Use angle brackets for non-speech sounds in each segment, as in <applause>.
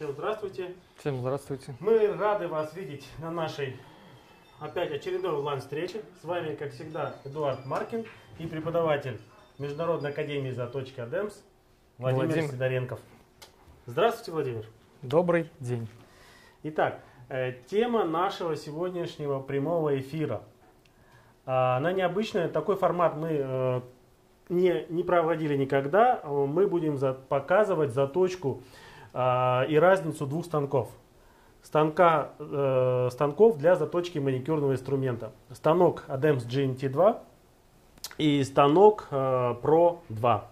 Всем здравствуйте. Всем здравствуйте. Мы рады вас видеть на нашей опять очередной онлайн-встрече. С вами, как всегда, Эдуард Маркин и преподаватель Международной академии заточки АДЕМС Владимир, Владимир. Сидоренков. Здравствуйте, Владимир. Добрый день. Итак, э, тема нашего сегодняшнего прямого эфира. А, Она необычная, такой формат мы э, не, не проводили никогда. Э, Мы будем за- показывать заточку а, и разницу двух станков. Станка, э, станков для заточки маникюрного инструмента. Станок ADEMS GMT2 и станок э, Pro 2.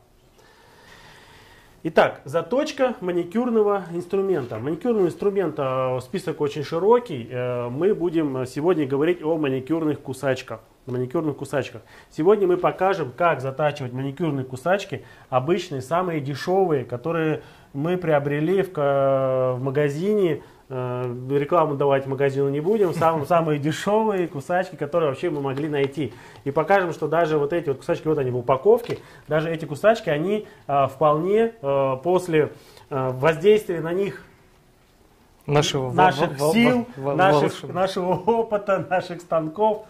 Итак, заточка маникюрного инструмента. Маникюрного инструмента э, список очень широкий. Э, Мы будем сегодня говорить о маникюрных кусачках. Маникюрных кусачках. Сегодня мы покажем, как затачивать маникюрные кусачки, обычные, самые дешевые, которые мы приобрели в, в магазине. Э, Рекламу давать магазину не будем. Сам- <laughs> самые дешевые кусачки, которые вообще мы могли найти. И покажем, что даже вот эти вот кусачки, вот они в упаковке, даже эти кусачки, они а, вполне а, после воздействия на них Нашего наших сил, наших, нашего опыта, наших станков,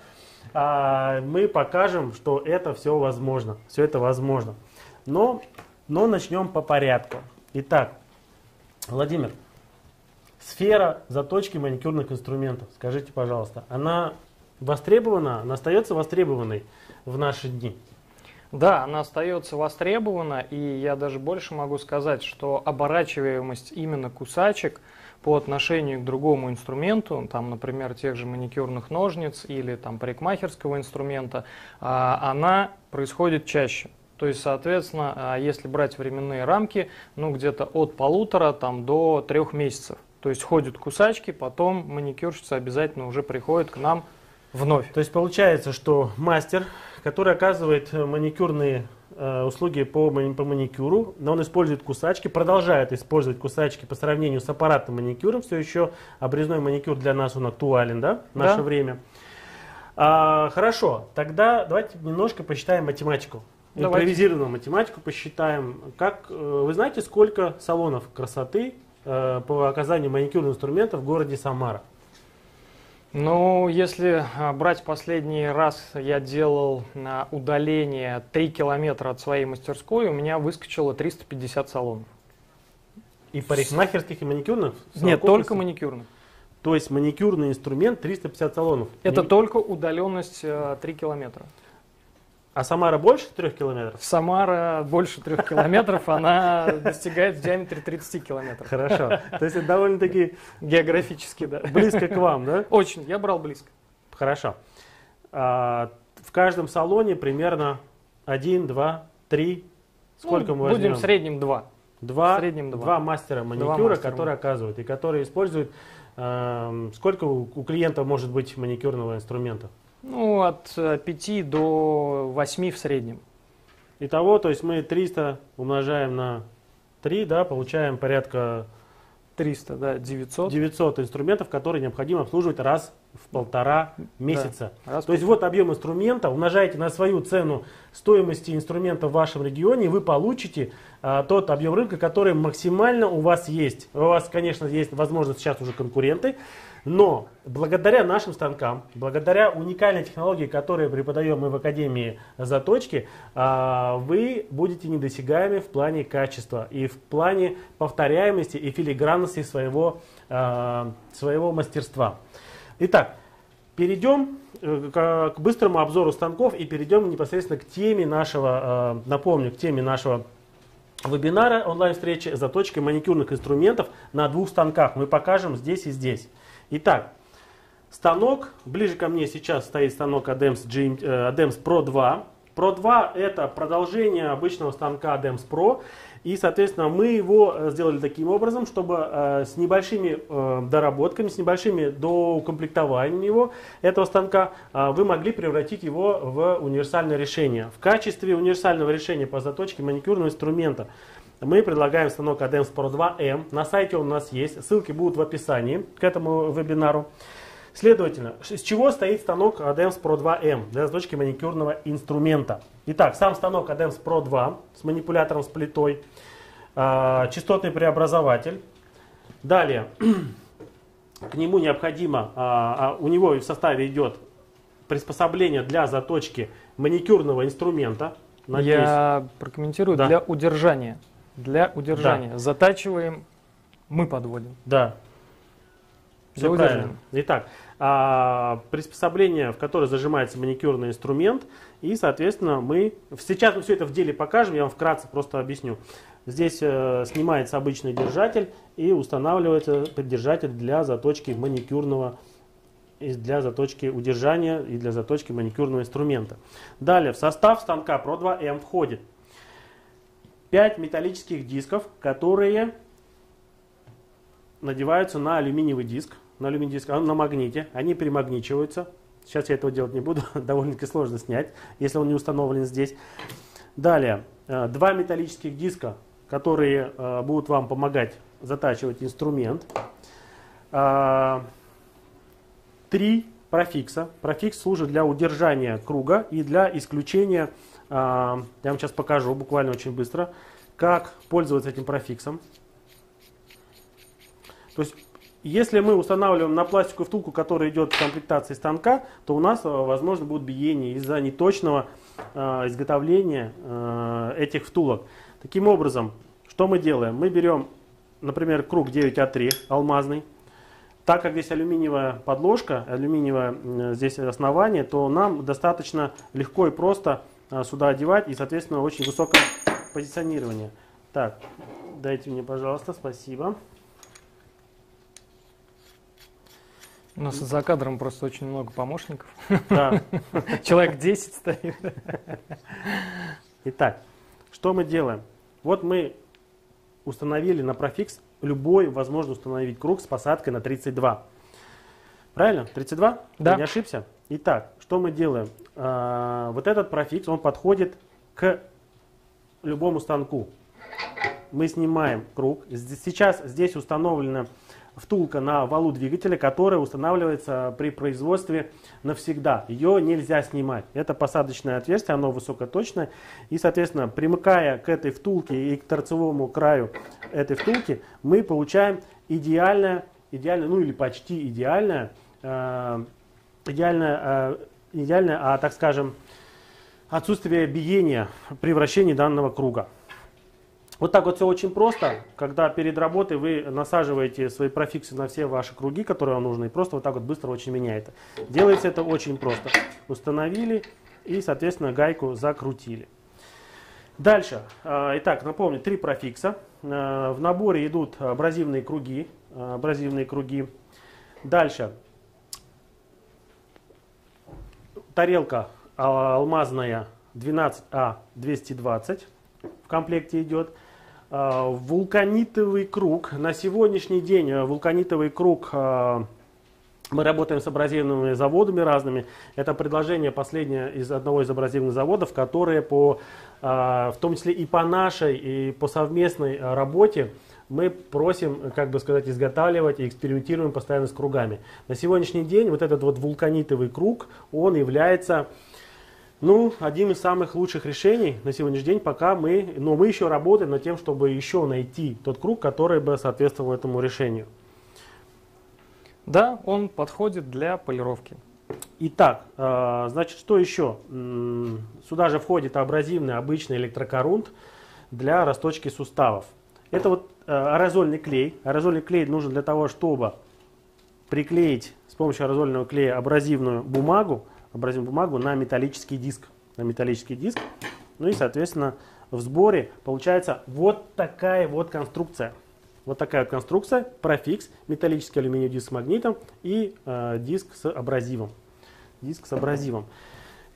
а, мы покажем, что это все возможно. Все это возможно. Но, но начнем по порядку. Итак, Владимир, сфера заточки маникюрных инструментов, скажите, пожалуйста, она востребована, она остается востребованной в наши дни? Да, она остается востребована, и я даже больше могу сказать, что оборачиваемость именно кусачек по отношению к другому инструменту, там, например, тех же маникюрных ножниц или там парикмахерского инструмента, а, она происходит чаще. То есть, соответственно, а, если брать временные рамки, ну где-то от полутора там, до трех месяцев. То есть ходят кусачки, потом маникюрщица обязательно уже приходит к нам вновь. То есть получается, что мастер, который оказывает маникюрные э, услуги по, по маникюру, но он использует кусачки, продолжает использовать кусачки по сравнению с аппаратным маникюром. Все еще обрезной маникюр для нас он актуален, да, в наше Да. время. А, хорошо, тогда давайте немножко посчитаем математику. Давайте. Импровизированную математику посчитаем. Как, э, вы знаете, сколько салонов красоты э, по оказанию маникюрных инструментов в городе Самара? Ну, если а, брать последний раз, я делал на удаление 3 километра от своей мастерской, у меня выскочило 350 салонов. И парикмахерских, и маникюрных? Нет, только маникюрных. То есть маникюрный инструмент 350 салонов. Это Не- только удаленность э, 3 километра. А Самара больше 3 километров? Самара больше 3 километров, она достигает в диаметре 30 километров. Хорошо. То есть это довольно-таки Географически, да. близко к вам, да? Очень, я брал близко. Хорошо. А, в каждом салоне примерно 1, 2, 3. Сколько Ну, мы Будем в среднем 2. Два, в среднем два. два мастера маникюра, мастера. которые оказывают и которые используют. эм, сколько у, у клиента может быть маникюрного инструмента? Ну, от 5 до 8 в среднем. Итого, то есть мы 300 умножаем на 3, да, получаем порядка 300, да, 900. 900 инструментов, которые необходимо обслуживать раз в полтора месяца. Раз То есть вот объем инструмента, умножаете на свою цену стоимости инструмента в вашем регионе, и вы получите а, тот объем рынка, который максимально у вас есть. У вас, конечно, есть возможность сейчас уже конкуренты, но благодаря нашим станкам, благодаря уникальной технологии, которые преподаем мы в Академии заточки, а, вы будете недосягаемы в плане качества и в плане повторяемости и филигранности своего, а, своего мастерства. Итак, перейдем э, к, быстрому обзору станков и перейдем непосредственно к теме нашего, э, напомню, к теме нашего вебинара онлайн-встречи заточкой маникюрных инструментов на двух станках. Мы покажем здесь и здесь. Итак, станок, ближе ко мне сейчас стоит станок ADEMS, GM, э, ADEMS Pro 2. Pro 2 это продолжение обычного станка ADEMS Pro. И, соответственно, мы его э, сделали таким образом, чтобы э, с небольшими э, доработками, с небольшими доукомплектованиями его, этого станка, э, вы могли превратить его в универсальное решение. В качестве универсального решения по заточке маникюрного инструмента мы предлагаем станок ADEMS Pro 2M. На сайте он у нас есть. Ссылки будут в описании к этому вебинару. Следовательно, с чего стоит станок ADEMS Pro 2M для заточки маникюрного инструмента? Итак, сам станок ADEMS Pro 2 с манипулятором с плитой, а, частотный преобразователь, Далее, <clears throat> к нему необходимо, а, а у него в составе идет приспособление для заточки маникюрного инструмента. Надеюсь. Я прокомментирую. Да. Для удержания. Для удержания. Да. Затачиваем, мы подводим. Да. Все правильно. Итак, а, приспособление, в которое зажимается маникюрный инструмент, и, соответственно, мы... Сейчас мы все это в деле покажем, я вам вкратце просто объясню. Здесь э, снимается обычный держатель и устанавливается держатель для заточки маникюрного для заточки удержания и для заточки маникюрного инструмента. Далее в состав станка Pro 2M входит 5 металлических дисков, которые надеваются на алюминиевый диск, на алюминиевый диск, на магните, они примагничиваются. Сейчас я этого делать не буду, <laughs> довольно-таки сложно снять, если он не установлен здесь. Далее, э, два металлических диска, которые э, будут вам помогать затачивать инструмент. Э, три профикса. Профикс служит для удержания круга и для исключения, я вам сейчас покажу буквально очень быстро, как пользоваться этим профиксом. То есть если мы устанавливаем на пластиковую втулку, которая идет в комплектации станка, то у нас, э, возможно, будет биение из-за неточного э, изготовления этих втулок. Таким образом, что мы делаем? Мы берем, например, круг 9А3 алмазный. Так как здесь алюминиевая подложка, алюминиевое здесь основание, то нам достаточно легко и просто сюда одевать и, соответственно, очень высокое позиционирование. Так, дайте мне, пожалуйста, спасибо. У нас за кадром просто очень много помощников. Да. <laughs> Человек 10 стоит. Итак, что мы делаем? Вот мы установили на профикс любой возможно установить круг с посадкой на 32. Правильно? 32? Да. Я не ошибся? Итак, что мы делаем? А, вот этот профикс, он подходит к любому станку. Мы снимаем круг. Сейчас здесь установлено втулка на валу двигателя, которая устанавливается при производстве навсегда. Ее нельзя снимать. Это посадочное отверстие, оно высокоточное. И, соответственно, примыкая к этой втулке и к торцевому краю этой втулки, мы получаем идеальное, идеальное ну или почти идеальное, э, идеальное, э, идеальное, а так скажем, отсутствие биения при вращении данного круга. Вот так вот все очень просто, когда перед работой вы насаживаете свои профиксы на все ваши круги, которые вам нужны, и просто вот так вот быстро очень меняете. Делается это очень просто. Установили и, соответственно, гайку закрутили. Дальше. А, итак, напомню, три профикса. А, в наборе идут абразивные круги. А, абразивные круги. Дальше. Тарелка алмазная 12А220 в комплекте идет. А, вулканитовый круг. На сегодняшний день э, вулканитовый круг а, мы работаем с абразивными заводами разными. Это предложение последнее из одного из абразивных заводов, которые по, а, в том числе и по нашей, и по совместной работе мы просим, как бы сказать, изготавливать и экспериментируем постоянно с кругами. На сегодняшний день вот этот вот вулканитовый круг, он является ну, одним из самых лучших решений на сегодняшний день, пока мы, но мы еще работаем над тем, чтобы еще найти тот круг, который бы соответствовал этому решению. Да, он подходит для полировки. Итак, а, значит, что еще? Сюда же входит абразивный обычный электрокорунт для расточки суставов. Это вот а, аэрозольный клей. Аэрозольный клей нужен для того, чтобы приклеить с помощью аэрозольного клея абразивную бумагу, абразивную бумагу на металлический диск. На металлический диск. Ну и, соответственно, в сборе получается вот такая вот конструкция. Вот такая конструкция, профикс, металлический алюминиевый диск с магнитом и э, диск с абразивом. Диск с абразивом.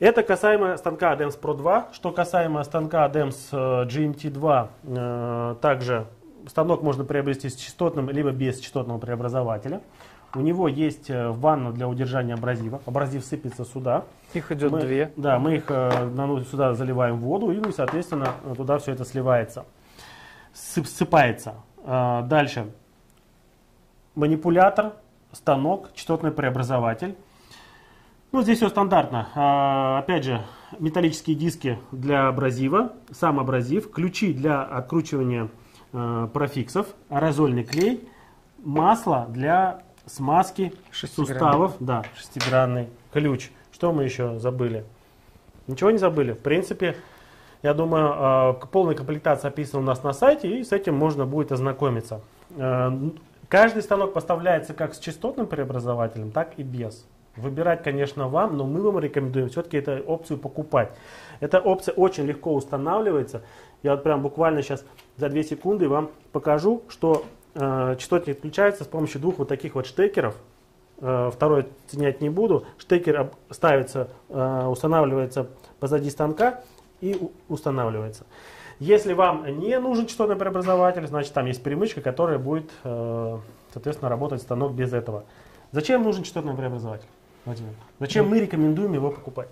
Это касаемо станка ADEMS Pro 2. Что касаемо станка ADEMS э, GMT2, э, также станок можно приобрести с частотным либо без частотного преобразователя. У него есть э, ванна для удержания абразива. Абразив сыпется сюда. Их идет мы, две. Да, мы их сюда заливаем воду и, ну, соответственно, туда все это сливается. Сып, сыпается. Дальше. Манипулятор, станок, частотный преобразователь. Ну, здесь все стандартно. А, опять же, металлические диски для абразива, сам абразив, ключи для откручивания а, профиксов, аэрозольный клей – масло для смазки суставов. Да, шестигранный ключ. Что мы еще забыли? Ничего не забыли. В принципе, я думаю, э, полная комплектация описана у нас на сайте, и с этим можно будет ознакомиться. Э, каждый станок поставляется как с частотным преобразователем, так и без. Выбирать, конечно, вам, но мы вам рекомендуем все-таки эту опцию покупать. Эта опция очень легко устанавливается. Я вот прям буквально сейчас за 2 секунды вам покажу, что э, частотник включается с помощью двух вот таких вот штекеров. Э, второй снять не буду. Штекер ставится, э, устанавливается позади станка и устанавливается. Если вам не нужен частотный преобразователь, значит там есть перемычка, которая будет, э, соответственно, работать станок без этого. Зачем нужен частотный преобразователь? Владимир? Зачем мы рекомендуем его покупать?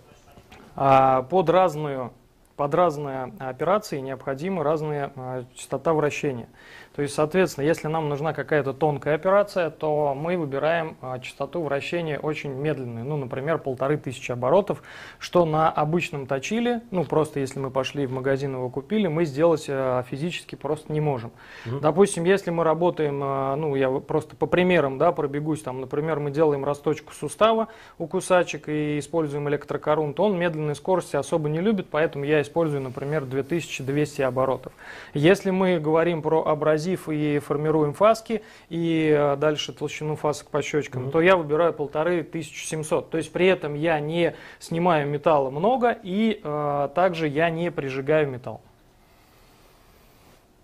А, под разную под разные операции необходима разная а, частота вращения. То есть, соответственно, если нам нужна какая-то тонкая операция, то мы выбираем а, частоту вращения очень медленную, ну, например, полторы тысячи оборотов, что на обычном точиле, ну, просто если мы пошли в магазин его купили, мы сделать а, физически просто не можем. Угу. Допустим, если мы работаем, а, ну, я просто по примерам, да, пробегусь, там, например, мы делаем расточку сустава у кусачек и используем электрокорунт, он медленной скорости особо не любит, поэтому я использую, например, 2200 оборотов. Если мы говорим про абразив, абразив и формируем фаски, и э, дальше толщину фасок по щечкам, mm-hmm. то я выбираю полторы 1700. То есть при этом я не снимаю металла много, и э, также я не прижигаю металл.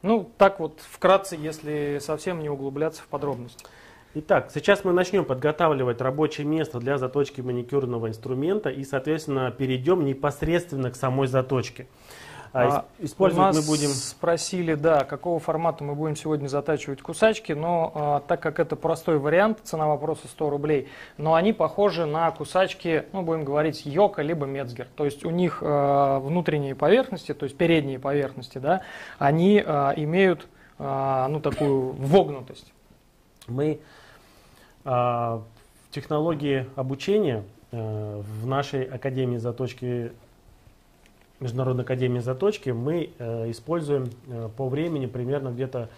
Ну, так вот, вкратце, если совсем не углубляться в подробности. Итак, сейчас мы начнем подготавливать рабочее место для заточки маникюрного инструмента и, соответственно, перейдем непосредственно к самой заточке. А, а использовать мы будем... спросили, да, какого формата мы будем сегодня затачивать кусачки, но а, так как это простой вариант, цена вопроса 100 рублей, но они похожи на кусачки, ну, будем говорить, Йока либо Мецгер. То есть у них а, внутренние поверхности, то есть передние поверхности, да, они а, имеют, а, ну, такую вогнутость. Мы а, в технологии обучения а, в нашей Академии заточки Международной академии заточки мы э, используем э, по времени примерно где-то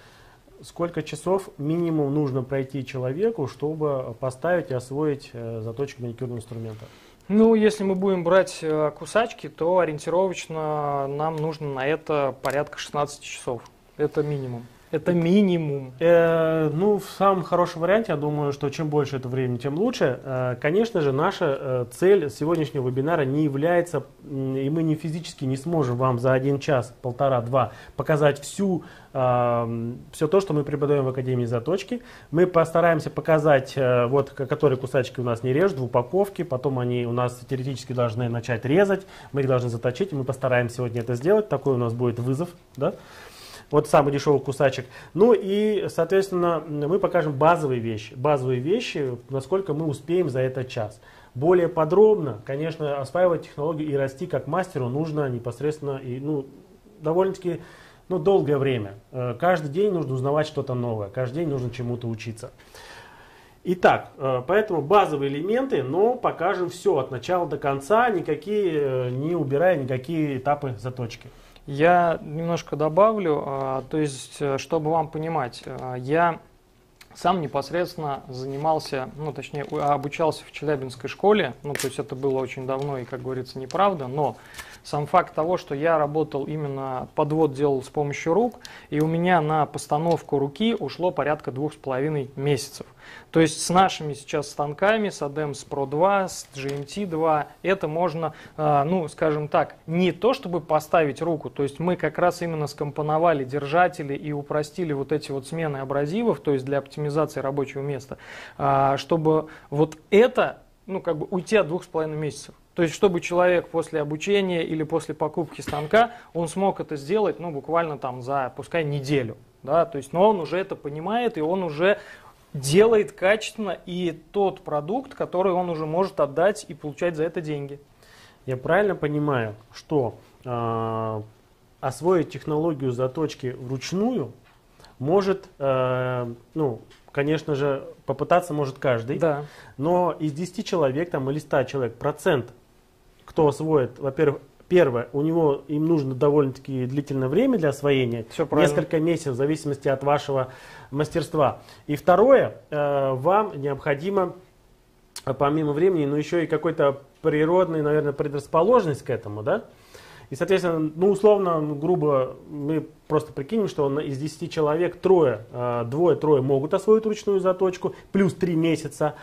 сколько часов минимум нужно пройти человеку, чтобы поставить и освоить э, заточку маникюрного инструмента. Ну, если мы будем брать кусачки, то ориентировочно нам нужно на это порядка 16 часов. Это минимум. Это минимум. Э, ну, в самом хорошем варианте, я думаю, что чем больше это времени, тем лучше. Э, конечно же, наша э, цель сегодняшнего вебинара не является, и мы не физически не сможем вам за один час, полтора, два показать всю, э, все то, что мы преподаем в Академии заточки. Мы постараемся показать, э, вот, которые кусачки у нас не режут в упаковке, потом они у нас теоретически должны начать резать, мы их должны заточить, и мы постараемся сегодня это сделать. Такой у нас будет вызов, да? Вот самый дешевый кусачек. Ну и, соответственно, мы покажем базовые вещи. Базовые вещи, насколько мы успеем за этот час. Более подробно, конечно, осваивать технологию и расти как мастеру нужно непосредственно и ну, довольно-таки ну, долгое время. Э, каждый день нужно узнавать что-то новое, каждый день нужно чему-то учиться. Итак, э, поэтому базовые элементы, но покажем все от начала до конца, никакие, э, не убирая никакие этапы заточки. Я немножко добавлю, а, то есть, э, чтобы вам понимать, э, я сам непосредственно занимался, ну точнее обучался в Челябинской школе, ну то есть это было очень давно и, как говорится, неправда, но сам факт того, что я работал именно, подвод делал с помощью рук, и у меня на постановку руки ушло порядка двух с половиной месяцев. То есть с нашими сейчас станками, с ADEMS Pro 2, с GMT 2, это можно, а, ну, скажем так, не то чтобы поставить руку, то есть мы как раз именно скомпоновали держатели и упростили вот эти вот смены абразивов, то есть для оптимизации рабочего места, а, чтобы вот это, ну, как бы уйти от двух с половиной месяцев. То есть, чтобы человек после обучения или после покупки станка, он смог это сделать, ну, буквально там за, пускай, неделю. Да, то есть, но он уже это понимает, и он уже делает качественно и тот продукт, который он уже может отдать и получать за это деньги. Я правильно понимаю, что э, освоить технологию заточки вручную может, э, ну, конечно же, попытаться может каждый, да. но из 10 человек там, или 100 человек процент кто освоит, во-первых, Первое, у него им нужно довольно-таки длительное время для освоения, Все правильно. несколько месяцев в зависимости от вашего мастерства. И второе, э, вам необходимо э, помимо времени, но еще и какой-то природный, наверное, предрасположенность к этому, да? И, соответственно, ну, условно, ну, грубо, мы просто прикинем, что из 10 человек трое, э, двое-трое могут освоить ручную заточку, плюс 3 месяца.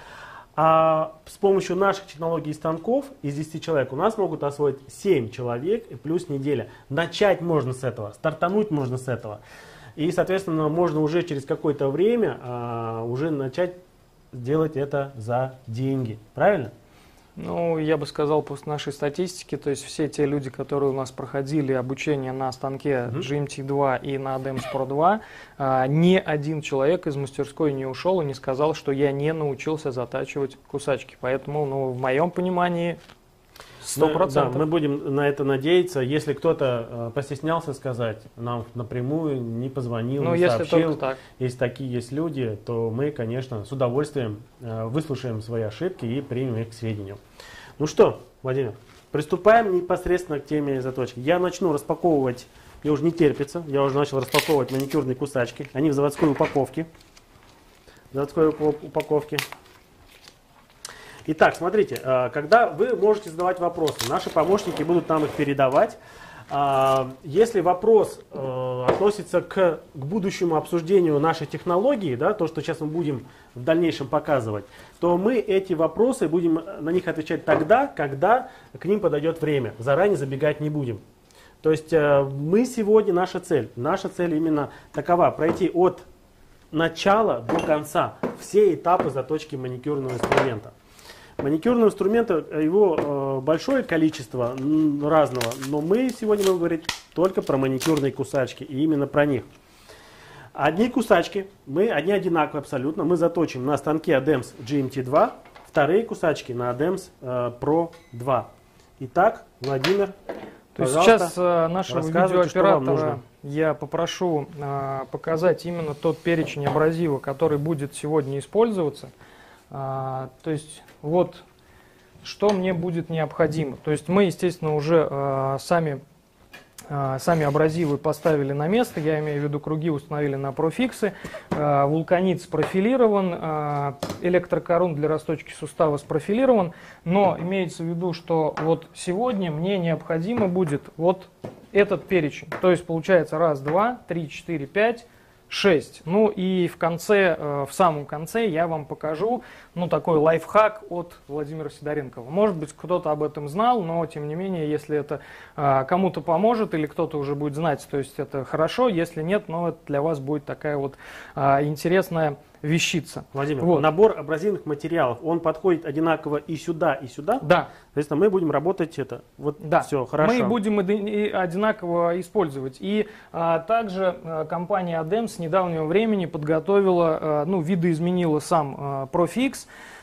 А с помощью наших технологий и станков из 10 человек у нас могут освоить 7 человек и плюс неделя. Начать можно с этого, стартануть можно с этого. И, соответственно, можно уже через какое-то время а, уже начать делать это за деньги. Правильно? Ну, я бы сказал, по нашей статистике, то есть все те люди, которые у нас проходили обучение на станке Мгм. GMT2 и на ADEMS Pro 2, а, ни один человек из мастерской не ушел и не сказал, что я не научился затачивать кусачки. Поэтому, ну, в моем понимании, сто Мы- процентов. Да, мы будем на это надеяться. Если кто-то э, постеснялся сказать нам напрямую, не позвонил, Ну, не если сообщил, так. если такие есть люди, то мы, конечно, с удовольствием э, выслушаем свои ошибки и примем их к сведению. Ну что, Владимир, приступаем непосредственно к теме заточки. Я начну распаковывать, мне уже не терпится, я уже начал распаковывать маникюрные кусачки. Они в заводской упаковке. В заводской упаковке. Итак, смотрите, э, когда вы можете задавать вопросы, наши помощники будут нам их передавать. А, Если вопрос э, относится к, к будущему обсуждению нашей технологии, да, то, что сейчас мы будем в дальнейшем показывать, то мы эти вопросы будем на них отвечать тогда, когда к ним подойдет время. Заранее забегать не будем. То есть э, мы сегодня, наша цель, наша цель именно такова, пройти от начала до конца все этапы заточки маникюрного инструмента. Маникюрного инструмента, э, его э, большое количество разного, но мы сегодня будем говорить только про маникюрные кусачки и именно про них. Одни кусачки, мы, одни одинаковые абсолютно, мы заточим на станке ADEMS GMT2, вторые кусачки на ADEMS э, Pro 2. Итак, Владимир, То есть сейчас э, нашего видеооператора я попрошу э, показать именно тот перечень абразива, который будет сегодня использоваться. А, то есть вот что мне будет необходимо. То есть мы, естественно, уже э, сами э, Сами абразивы поставили на место, я имею в виду круги установили на профиксы, вулканит спрофилирован, электрокорун для расточки сустава спрофилирован, но имеется в виду, что вот сегодня мне необходимо будет вот этот перечень. То есть получается раз, два, три, четыре, пять, шесть. Ну и в конце, э, в самом конце я вам покажу, ну такой лайфхак от Владимира Сидоренкова. Может быть кто-то об этом знал, но тем не менее, если это э, кому-то поможет или кто-то уже будет знать, то есть это хорошо, если нет, но это для вас будет такая вот э, интересная вещица. Владимир, Вот. набор абразивных материалов, он подходит одинаково и сюда, и сюда. Да, Соответственно, мы будем работать это. Вот Да, все, хорошо. мы будем одинаково использовать. И а, также а, компания ADEM с недавнего времени подготовила, а, ну, видоизменила сам а,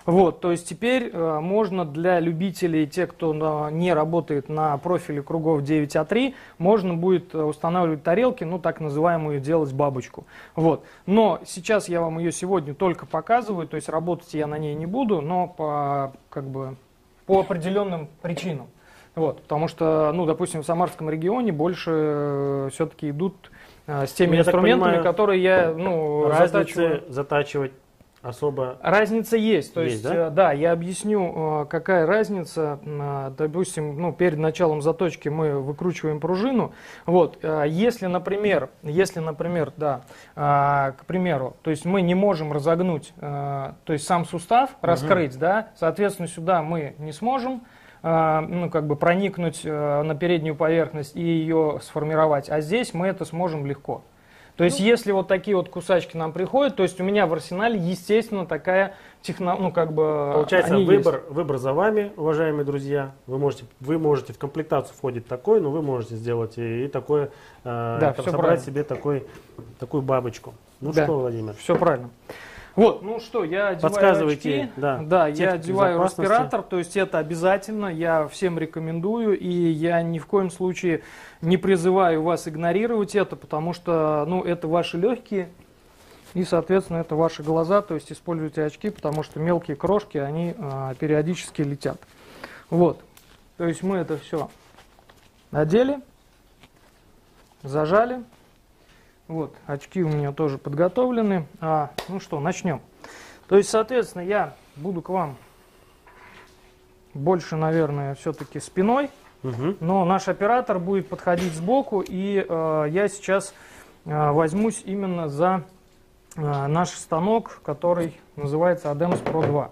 Вот, то есть теперь а, можно для любителей, те, кто не работает на профиле кругов 9А3, можно будет а, устанавливать тарелки, ну, так называемую делать бабочку. Вот. Но сейчас я вам ее сегодня только показываю, то есть работать я на ней не буду, но по, как бы, по определенным причинам. Вот, потому что, ну, допустим, в Самарском регионе больше все-таки идут э, с теми Ну, я инструментами, понимаю, которые я, ну, затачиваю. Разницы затачивать особо. Разница есть. То Есть, есть, да? э, да, я объясню, э, какая разница. Э, Допустим, ну, перед началом заточки мы выкручиваем пружину. Вот, если, например, если, например, да, к примеру, то есть мы не можем разогнуть, то есть сам сустав раскрыть, да, соответственно, сюда мы не сможем ну, как бы проникнуть на переднюю поверхность и ее сформировать, а здесь мы это сможем легко. То есть, если вот такие вот кусачки нам приходят, то есть у меня в арсенале, естественно, такая техно, ну как бы Получается, выбор, выбор за вами, уважаемые друзья. Вы можете, вы можете в комплектацию входит такой, но вы можете сделать и, и такое, э, Да, собрать правильно. себе такой, такую бабочку. Ну Да. что, Владимир? Все правильно. Вот, ну что, я одеваю Подсказывайте, очки. да, да я одеваю респиратор, то есть это обязательно, я всем рекомендую, и я ни в коем случае не призываю вас игнорировать это, потому что, ну, это ваши легкие, и, соответственно, это ваши глаза, то есть используйте очки, потому что мелкие крошки, они а, периодически летят. Вот, то есть мы это все Одели, зажали. Вот, очки у меня тоже подготовлены. А, ну что, начнем. То есть, соответственно, я буду к вам больше, наверное, все-таки спиной. Угу. Но наш оператор будет подходить сбоку, и э, я сейчас э, возьмусь именно за э, наш станок, который называется ADEMS Pro 2.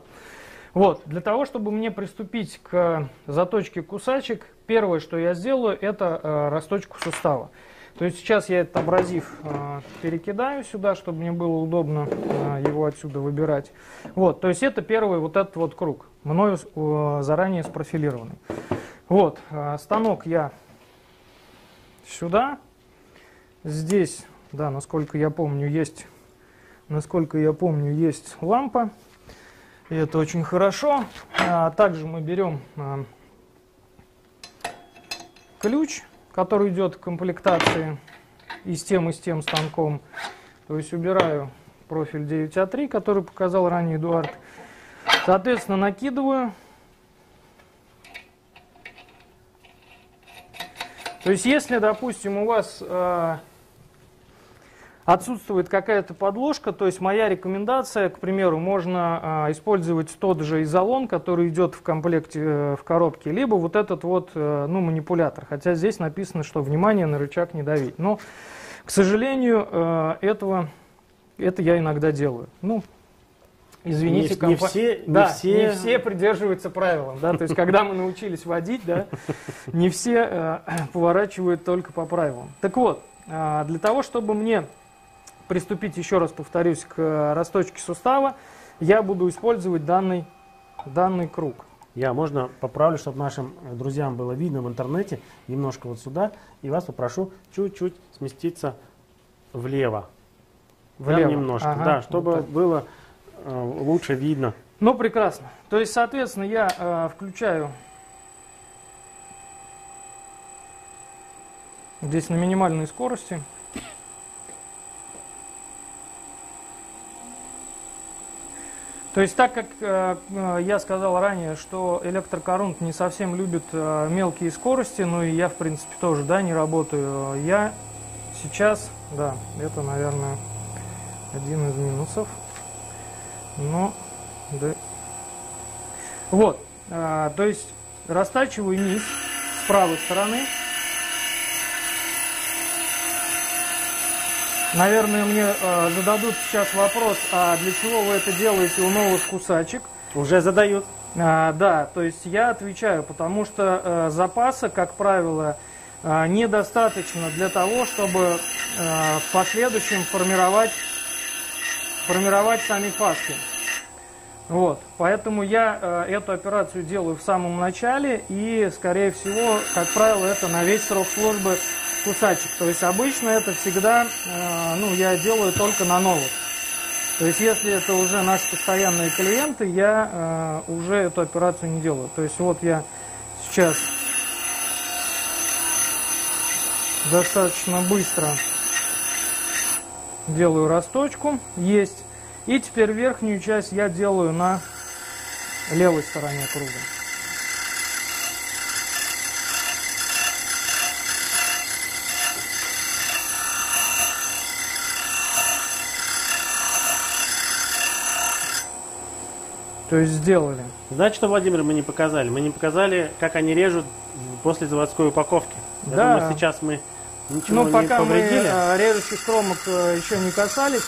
Вот, для того, чтобы мне приступить к заточке кусачек, первое, что я сделаю, это э, расточку сустава. То есть сейчас я этот абразив э, перекидаю сюда, чтобы мне было удобно э, его отсюда выбирать. Вот, то есть это первый вот этот вот круг, мною э, заранее спрофилированный. Вот, э, станок я сюда. Здесь, да, насколько я помню, есть, насколько я помню, есть лампа. И это очень хорошо. А также мы берем а, ключ, который идет в комплектации и с тем, и с тем станком. То есть убираю профиль 9А3, который показал ранее Эдуард. Соответственно, накидываю. То есть, если, допустим, у вас э, отсутствует какая-то подложка, то есть моя рекомендация, к примеру, можно э, использовать тот же изолон, который идет в комплекте э, в коробке, либо вот этот вот э, ну, манипулятор. Хотя здесь написано, что внимание на рычаг не давить. Но, к сожалению, э, этого, это я иногда делаю. Ну, Извините, не, компа... не все, да, не все... не все придерживаются правилам, да, то есть когда мы научились водить, да, не все э, поворачивают только по правилам. Так вот, э, для того, чтобы мне приступить, еще раз повторюсь, к расточке сустава, я буду использовать данный, данный круг. Я, можно поправлю, чтобы нашим друзьям было видно в интернете, немножко вот сюда, и вас попрошу чуть-чуть сместиться влево. Влево. Прям немножко, Ага, да, чтобы вот так. было э, лучше видно. Ну, прекрасно. То есть, соответственно, я э, включаю здесь на минимальной скорости. То есть, так как э, э, я сказал ранее, что электрокорунт не совсем любит э, мелкие скорости, ну и я, в принципе, тоже, да, не работаю, я сейчас, да, это, наверное, один из минусов. Но, да. Вот, а, то есть растачиваю низ с правой стороны. Наверное, мне э, зададут сейчас вопрос, а для чего вы это делаете у новых кусачек? Уже задают. А, да, то есть я отвечаю, потому что э, запаса, как правило, э, недостаточно для того, чтобы э, в последующем формировать, формировать сами фаски. Вот, поэтому я э, эту операцию делаю в самом начале и, скорее всего, как правило, это на весь срок службы кусачек. То есть обычно это всегда, э, ну, я делаю только на новых. То есть если это уже наши постоянные клиенты, я э, уже эту операцию не делаю. То есть вот я сейчас достаточно быстро делаю расточку, есть. И теперь верхнюю часть я делаю на левой стороне круга. То есть сделали. Знаете, что, Владимир, мы не показали? Мы не показали, как они режут после заводской упаковки. Я Да. думаю, сейчас мы ничего Ну, не пока мы повредили. э, режущих кромок э, еще не касались,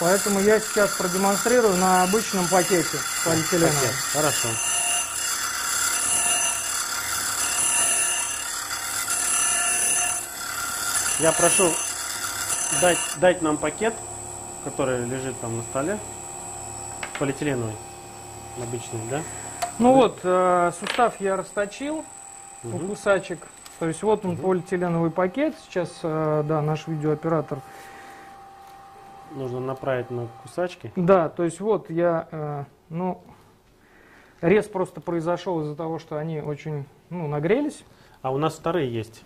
поэтому я сейчас продемонстрирую на обычном пакете полиэтиленовом. Пакет. Хорошо. Я прошу дать, дать нам пакет, который лежит там на столе, полиэтиленовый, обычный, да? Ну вот, э, сустав я расточил у Мгм. кусачек. То есть вот он полиэтиленовый пакет. Сейчас, э, да, наш видеооператор. Нужно направить на кусачки. Да, то есть вот я, э, ну, рез просто произошел из-за того, что они очень, ну, нагрелись. А у нас вторые есть.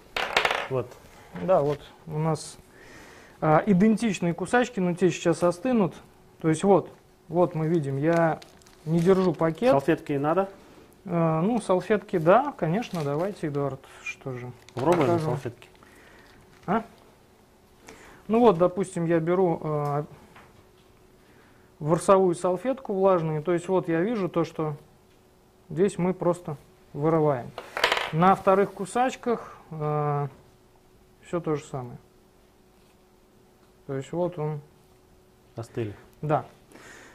Вот. Да, вот у нас а, идентичные кусачки, но те сейчас остынут. То есть вот, вот мы видим, я не держу пакет. Салфетки надо? Э, ну, салфетки, да, конечно, давайте, Эдуард, что же. Попробуем Покажу. салфетки. А? Ну вот, допустим, я беру э, ворсовую салфетку влажную, то есть вот я вижу то, что здесь мы просто вырываем. На вторых кусачках э, все то же самое. То есть вот он, Остыли. да.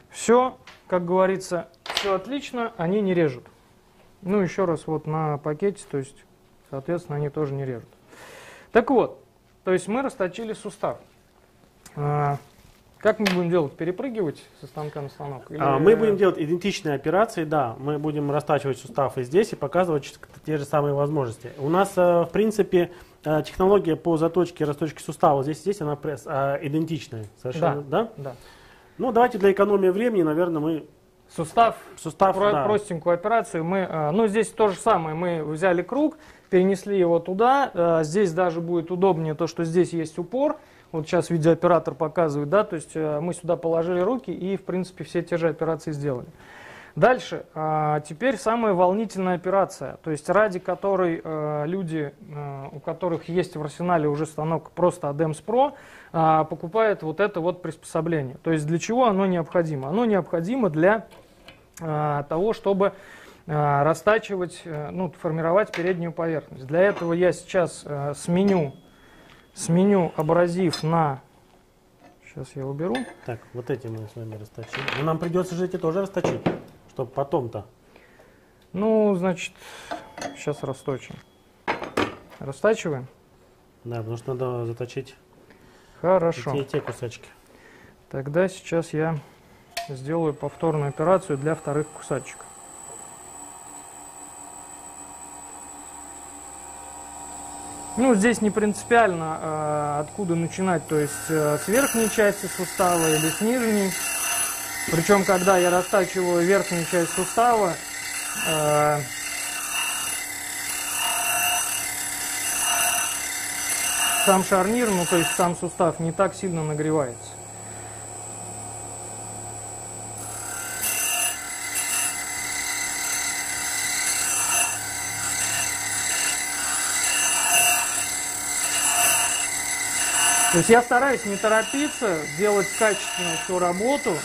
Все, как говорится, все отлично, они не режут. Ну, еще раз, вот на пакете, то есть, соответственно, они тоже не режут. Так вот, то есть мы расточили сустав. А, как мы будем делать? Перепрыгивать со станка на станок? Или- А, мы будем делать идентичные операции, да. Мы будем растачивать сустав и здесь и показывать те же самые возможности. У нас, э, в принципе, э, технология по заточке и расточке сустава здесь, здесь она а, идентичная. Совершенно, да. Да. Ну, давайте для экономии времени, наверное, мы Сустав, сустав, про- да. простенькую операцию. Мы, а, ну, здесь то же самое. Мы взяли круг, перенесли его туда. А, Здесь даже будет удобнее то, что здесь есть упор. Вот сейчас видеооператор показывает, да, то есть э, мы сюда положили руки и, в принципе, все те же операции сделали. Дальше, а, теперь самая волнительная операция, то есть ради которой э, люди, э, у которых есть в арсенале уже станок просто ADEMS Pro, а, покупают вот это вот приспособление. То есть для чего оно необходимо? Оно необходимо для а, того, чтобы растачивать, э, ну, формировать переднюю поверхность. Для этого я сейчас сменю, сменю абразив на... Сейчас я уберу. Так, вот эти мы с вами расточили. Но нам придется же эти тоже расточить, чтобы потом-то. Ну, значит, сейчас расточим. Растачиваем? Да, потому что надо заточить Хорошо. и те, и те кусачки. Тогда сейчас я сделаю повторную операцию для вторых кусачек. Ну, здесь не принципиально, э, откуда начинать, то есть э, с верхней части сустава или с нижней. Причем, когда я растачиваю верхнюю часть сустава, э, сам шарнир, ну то есть сам сустав не так сильно нагревается. То есть я стараюсь не торопиться, делать качественно всю работу.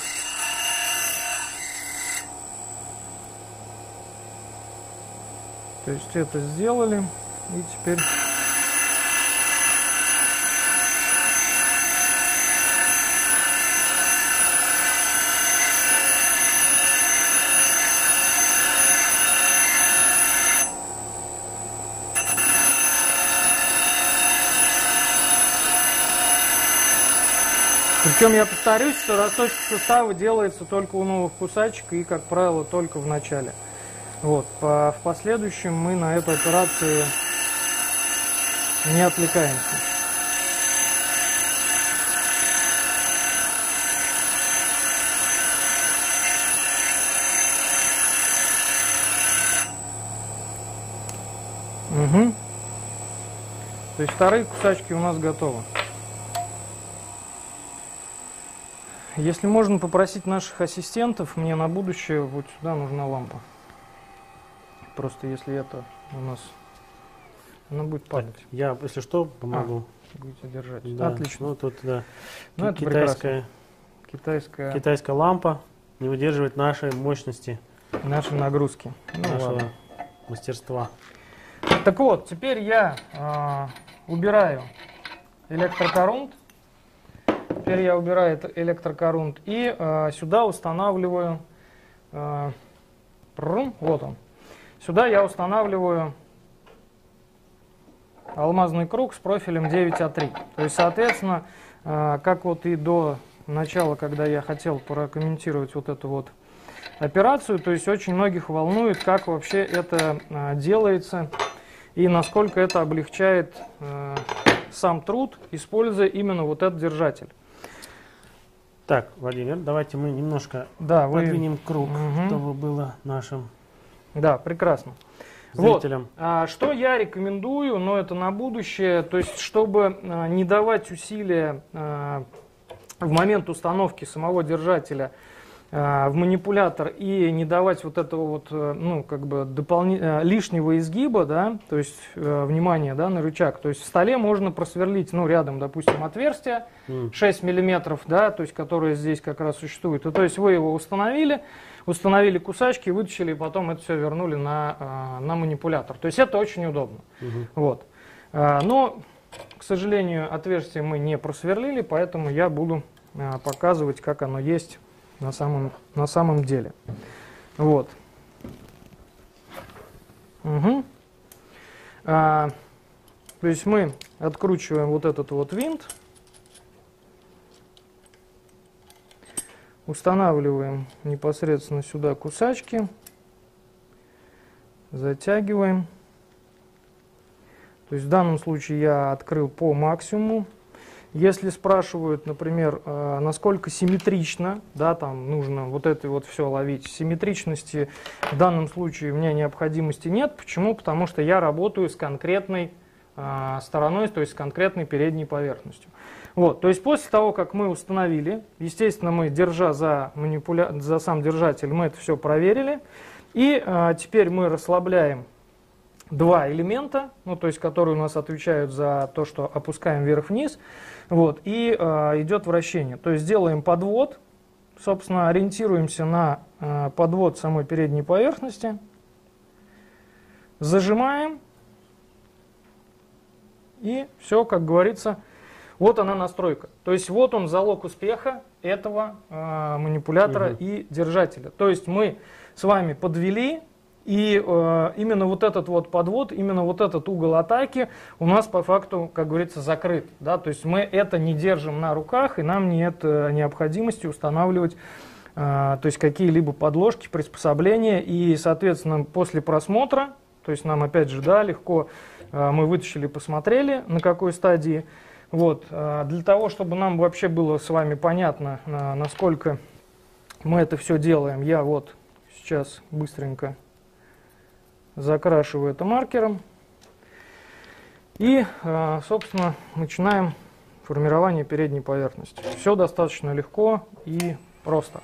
То есть это сделали. И теперь... Причем я повторюсь, что расточка сустава делается только у новых кусачек и, как правило, только в начале. Вот. В последующем мы на эту операцию не отвлекаемся. Угу. То есть вторые кусачки у нас готовы. Если можно попросить наших ассистентов, мне на будущее вот сюда нужна лампа. Просто если это у нас, она будет Так, падать. я, если что, помогу. Будете держать. Да. Отлично. Ну, тут, да. Ну, это китайская, Китайская, китайская лампа не выдерживает нашей мощности, наши нагрузки. Ну, нашего ладно. мастерства. Так вот, теперь я а, убираю электрокорунт. Теперь я убираю электрокорунт и а, сюда устанавливаю. а, прррм, вот он. Сюда я устанавливаю алмазный круг с профилем 9А3. То есть, соответственно, а, как вот и до начала, когда я хотел прокомментировать вот эту вот операцию, то есть очень многих волнует, как вообще это а, делается и насколько это облегчает э, сам труд, используя именно вот этот держатель. Так, Владимир, давайте мы немножко Да, вы... подвинем круг, Мгм. чтобы было нашим Да, прекрасно. Вот. зрителям. А, что я рекомендую, но это на будущее, то есть чтобы а, не давать усилия а, в момент установки самого держателя в манипулятор и не давать вот этого вот, ну, как бы дополни... лишнего изгиба, да, то есть, внимание, да, на рычаг. То есть в столе можно просверлить, ну, рядом, допустим, отверстие 6 миллиметров, да, то есть, которое здесь как раз существует. И, то есть вы его установили, установили кусачки, вытащили, и потом это все вернули на, на манипулятор. То есть это очень удобно. Угу. Вот. Но к сожалению, отверстие мы не просверлили, поэтому я буду а, показывать, как оно есть на самом, на самом деле. Вот. Угу. А, то есть мы откручиваем вот этот вот винт, устанавливаем непосредственно сюда кусачки, затягиваем. То есть в данном случае я открыл по максимуму. Если спрашивают, например, э, насколько симметрично, да, там нужно вот это вот все ловить, симметричности в данном случае у меня необходимости нет. Почему? Потому что я работаю с конкретной э, стороной, то есть с конкретной передней поверхностью. Вот, то есть после того, как мы установили, естественно, мы, держа за, манипуля... за сам держатель, мы это все проверили. И э, теперь мы расслабляем два элемента, ну, то есть которые у нас отвечают за то, что опускаем вверх-вниз, вот, и э, идет вращение. То есть делаем подвод, собственно, ориентируемся на э, подвод самой передней поверхности, зажимаем, и все, как говорится, вот она настройка. То есть вот он залог успеха этого э, манипулятора угу. и держателя. То есть мы с вами подвели и э, именно вот этот вот подвод, именно вот этот угол атаки у нас по факту, как говорится, закрыт. Да? То есть мы это не держим на руках, и нам нет э, необходимости устанавливать э, то есть какие-либо подложки, приспособления. И, соответственно, после просмотра, то есть нам опять же, да, легко э, мы вытащили, посмотрели, на какой стадии. Вот, э, для того, чтобы нам вообще было с вами понятно, э, насколько мы это все делаем, я вот сейчас быстренько закрашиваю это маркером. И, а, собственно, начинаем формирование передней поверхности. Все достаточно легко и просто.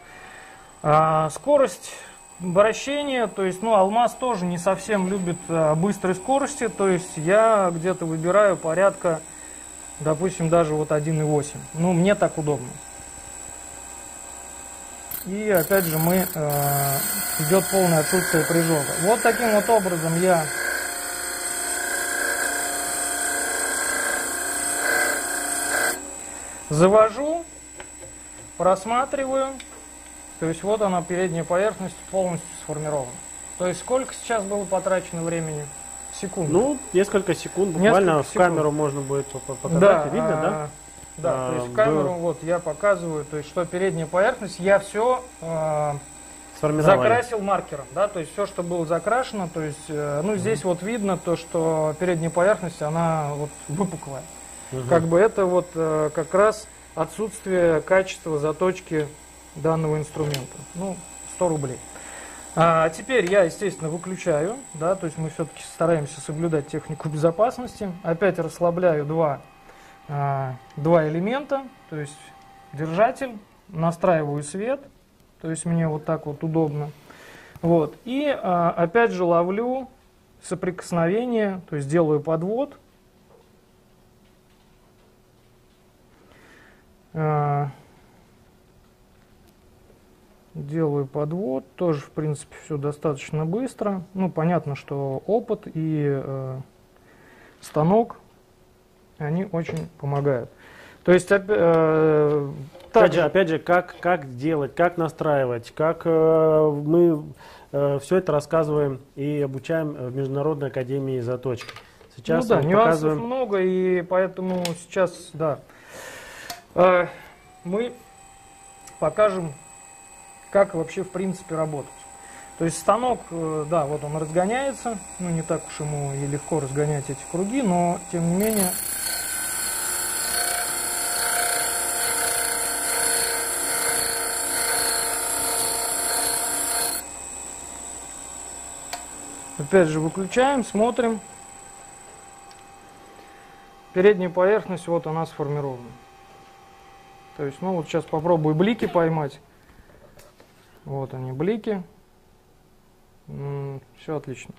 А, скорость вращения, то есть, ну, алмаз тоже не совсем любит а, быстрой скорости, то есть я где-то выбираю порядка, допустим, даже вот 1,8. Ну, мне так удобно. И опять же мы э, идет полное отсутствие прижога. Вот таким вот образом я завожу, просматриваю. То есть вот она передняя поверхность полностью сформирована. То есть сколько сейчас было потрачено времени? Секунд. Ну, несколько секунд. Буквально несколько в секунд. камеру можно будет показать. Да, Видно, а, да? Да, а, то есть в камеру вот я показываю, то есть что передняя поверхность, я все э, закрасил маркером, да, то есть все, что было закрашено, то есть, э, ну здесь mm вот видно то, что передняя поверхность, она вот выпуклая. mm Как бы это вот э, как раз отсутствие качества заточки данного инструмента. Ну, 100 рублей. А теперь я, естественно, выключаю, да, то есть мы все-таки стараемся соблюдать технику безопасности. Опять расслабляю два а, два элемента, то есть держатель, настраиваю свет, то есть мне вот так вот удобно. Вот. И а, опять же ловлю соприкосновение, то есть делаю подвод. А, делаю подвод, тоже в принципе все достаточно быстро. Ну понятно, что опыт и э, станок они очень помогают. То есть, э, опять же, опять же, как, как делать, как настраивать, как э, мы э, все это рассказываем и обучаем в Международной академии заточки. Сейчас ну да, нюансов показываем... много, и поэтому сейчас, да, э, мы покажем, как вообще в принципе работать. То есть станок, э, да, вот он разгоняется, ну не так уж ему и легко разгонять эти круги, но тем не менее Опять же выключаем, смотрим. Передняя поверхность, вот она сформирована. То есть, ну вот сейчас попробую блики поймать. Вот они, блики. Все отлично.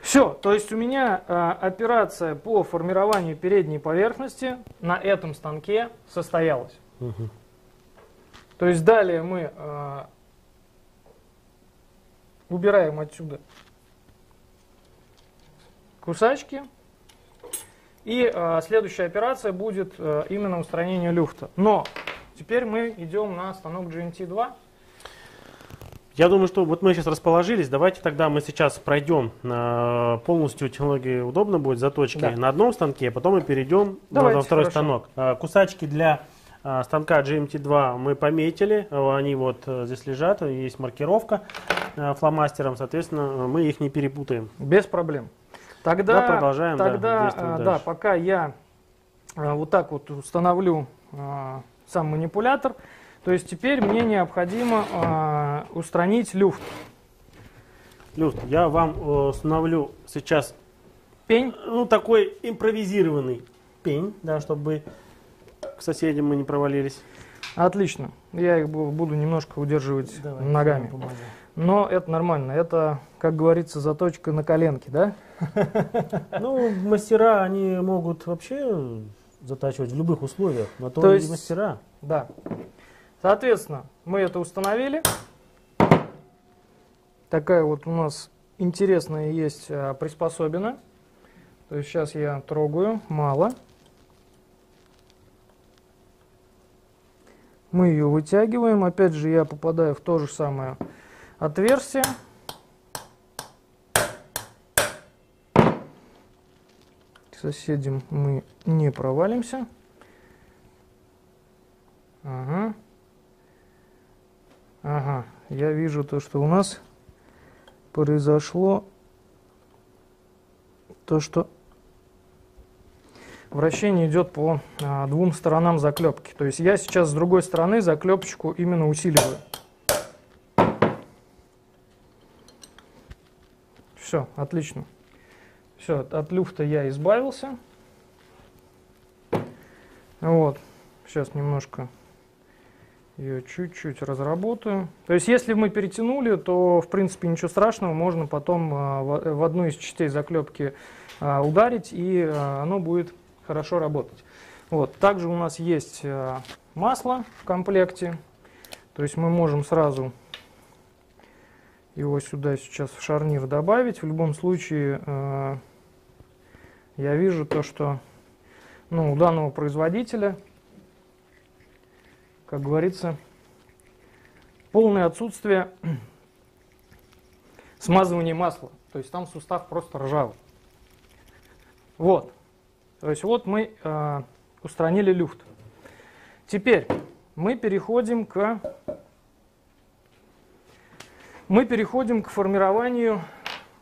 Все, то есть у меня э, операция по формированию передней поверхности на этом станке состоялась. Угу. То есть далее мы э, убираем отсюда кусачки. И э, следующая операция будет э, именно устранение люфта. Но теперь мы идем на станок GMT2. Я думаю, что вот мы сейчас расположились. Давайте тогда мы сейчас пройдем э, полностью технологии удобно будет заточки да. на одном станке, а потом мы перейдем Давайте, на второй хорошо. станок. Э, кусачки для э, станка GMT2 мы пометили, они вот здесь лежат, есть маркировка фломастером, соответственно, мы их не перепутаем. Без проблем. Тогда, да, продолжаем. Тогда, да, да пока я вот так вот установлю сам манипулятор, то есть теперь мне необходимо э, устранить люфт. Люфт. Я вам э, установлю сейчас пень. Ну, такой импровизированный пень, да, чтобы к соседям мы не провалились. Отлично. Я их буду немножко удерживать Давай, ногами. Но это нормально. Это, как говорится, заточка на коленке, да? <laughs> Ну, мастера, они могут вообще затачивать в любых условиях. На то, то есть, мастера. Да. Соответственно, мы это установили. Такая вот у нас интересная есть а, приспособина. То есть сейчас я трогаю, мало. Мы ее вытягиваем. Опять же я попадаю в то же самое отверстие. К соседям мы не провалимся. Ага. Ага, я вижу то, что у нас произошло то, что вращение идет по а, двум сторонам заклепки. То есть я сейчас с другой стороны заклепочку именно усиливаю. Все, отлично. Все, от люфта я избавился. Вот, сейчас немножко ее чуть-чуть разработаю. То есть, если мы перетянули, то, в принципе, ничего страшного, можно потом а, в одну из частей заклепки а, ударить, и а, оно будет хорошо работать. Вот. Также у нас есть масло в комплекте, то есть мы можем сразу его сюда сейчас в шарнир добавить. В любом случае, я вижу то, что ну, у данного производителя как говорится, полное отсутствие <clears throat> смазывания масла. То есть там сустав просто ржавый. Вот. То есть вот мы э, устранили люфт. Теперь мы переходим к мы переходим к формированию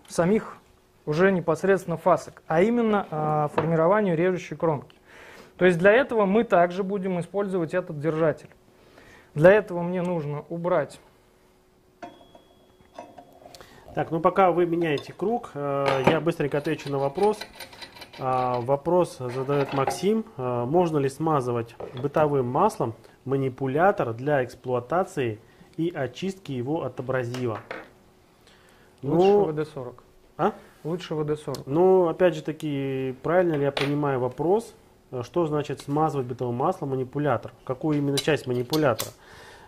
самих уже непосредственно фасок, а именно э, формированию режущей кромки. То есть для этого мы также будем использовать этот держатель. Для этого мне нужно убрать. Так, ну пока вы меняете круг, э, я быстренько отвечу на вопрос. Э, вопрос задает Максим. Э, можно ли смазывать бытовым маслом манипулятор для эксплуатации и очистки его от абразива? Лучше ну, ВД-40. А? Лучше ВД-40. Ну, опять же таки, правильно ли я понимаю вопрос? Что значит смазывать бытовым маслом манипулятор? Какую именно часть манипулятора?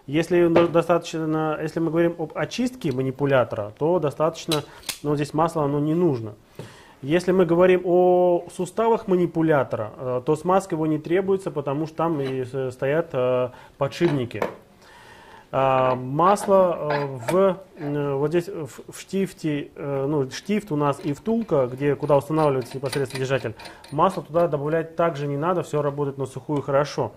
Если достаточно, если мы говорим об очистке манипулятора, то достаточно, ну, здесь масло оно не нужно. Если мы говорим о суставах манипулятора, э, то смазка его не требуется, потому что там и стоят э, подшипники. А, масло э, в, вот здесь в штифте, ну, штифт у нас и втулка, где, куда устанавливается непосредственно держатель, масло туда добавлять также не надо, все работает на сухую хорошо.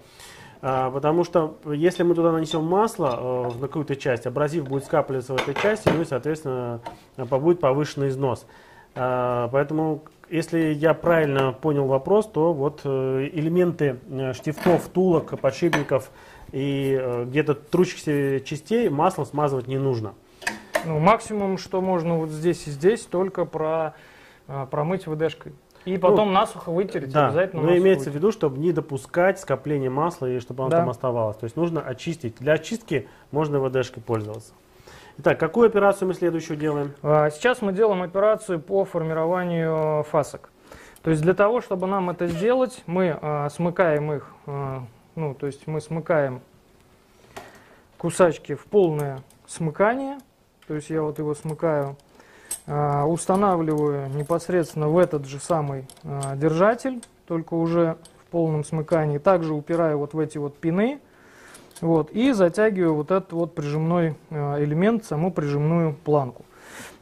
А, потому что если мы туда нанесем масло э, в какую-то часть, абразив будет скапливаться в этой части, ну и, соответственно, будет повышенный износ. А, поэтому, если я правильно понял вопрос, то вот э, элементы э, штифтов, тулок, подшипников и где-то трущихся частей маслом смазывать не нужно. Ну, максимум, что можно вот здесь и здесь, только про, промыть ВДшкой. И потом ну, насухо вытереть, да, обязательно но имеется вытереть. в виду, чтобы не допускать скопления масла и чтобы оно да. там оставалось. То есть нужно очистить. Для очистки можно ВДшкой пользоваться. Итак, какую операцию мы следующую делаем? А, сейчас мы делаем операцию по формированию фасок. То есть для того, чтобы нам это сделать, мы а, смыкаем их, а, ну, то есть мы смыкаем кусачки в полное смыкание. То есть я вот его смыкаю, а, устанавливаю непосредственно в этот же самый а, держатель, только уже в полном смыкании. Также упираю вот в эти вот пины. Вот, и затягиваю вот этот вот прижимной а, элемент, саму прижимную планку.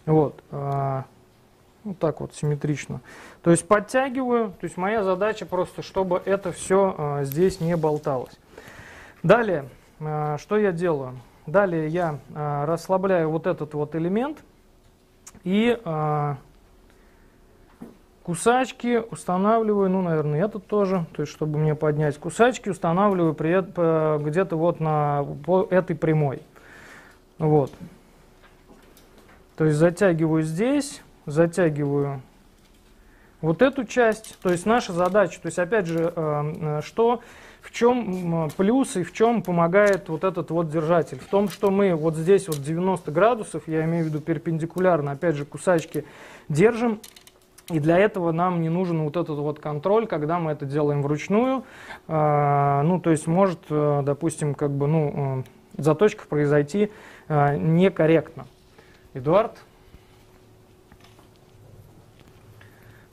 Вот, вот так вот симметрично. То есть подтягиваю, то есть моя задача просто, чтобы это все а, здесь не болталось. Далее, а, что я делаю? Далее я а, расслабляю вот этот вот элемент и кусачки устанавливаю, ну, наверное, этот тоже, то есть, чтобы мне поднять кусачки, устанавливаю где-то вот на этой прямой. Вот. То есть затягиваю здесь, затягиваю вот эту часть. То есть наша задача, то есть опять же, э, э, что, в чем плюс и в чем помогает вот этот вот держатель? В том, что мы вот здесь вот 90 градусов, я имею в виду перпендикулярно, опять же, кусачки держим. И для этого нам не нужен вот этот вот контроль, когда мы это делаем вручную. Э, ну, то есть может, допустим, как бы, ну, заточка произойти некорректно. Эдуард?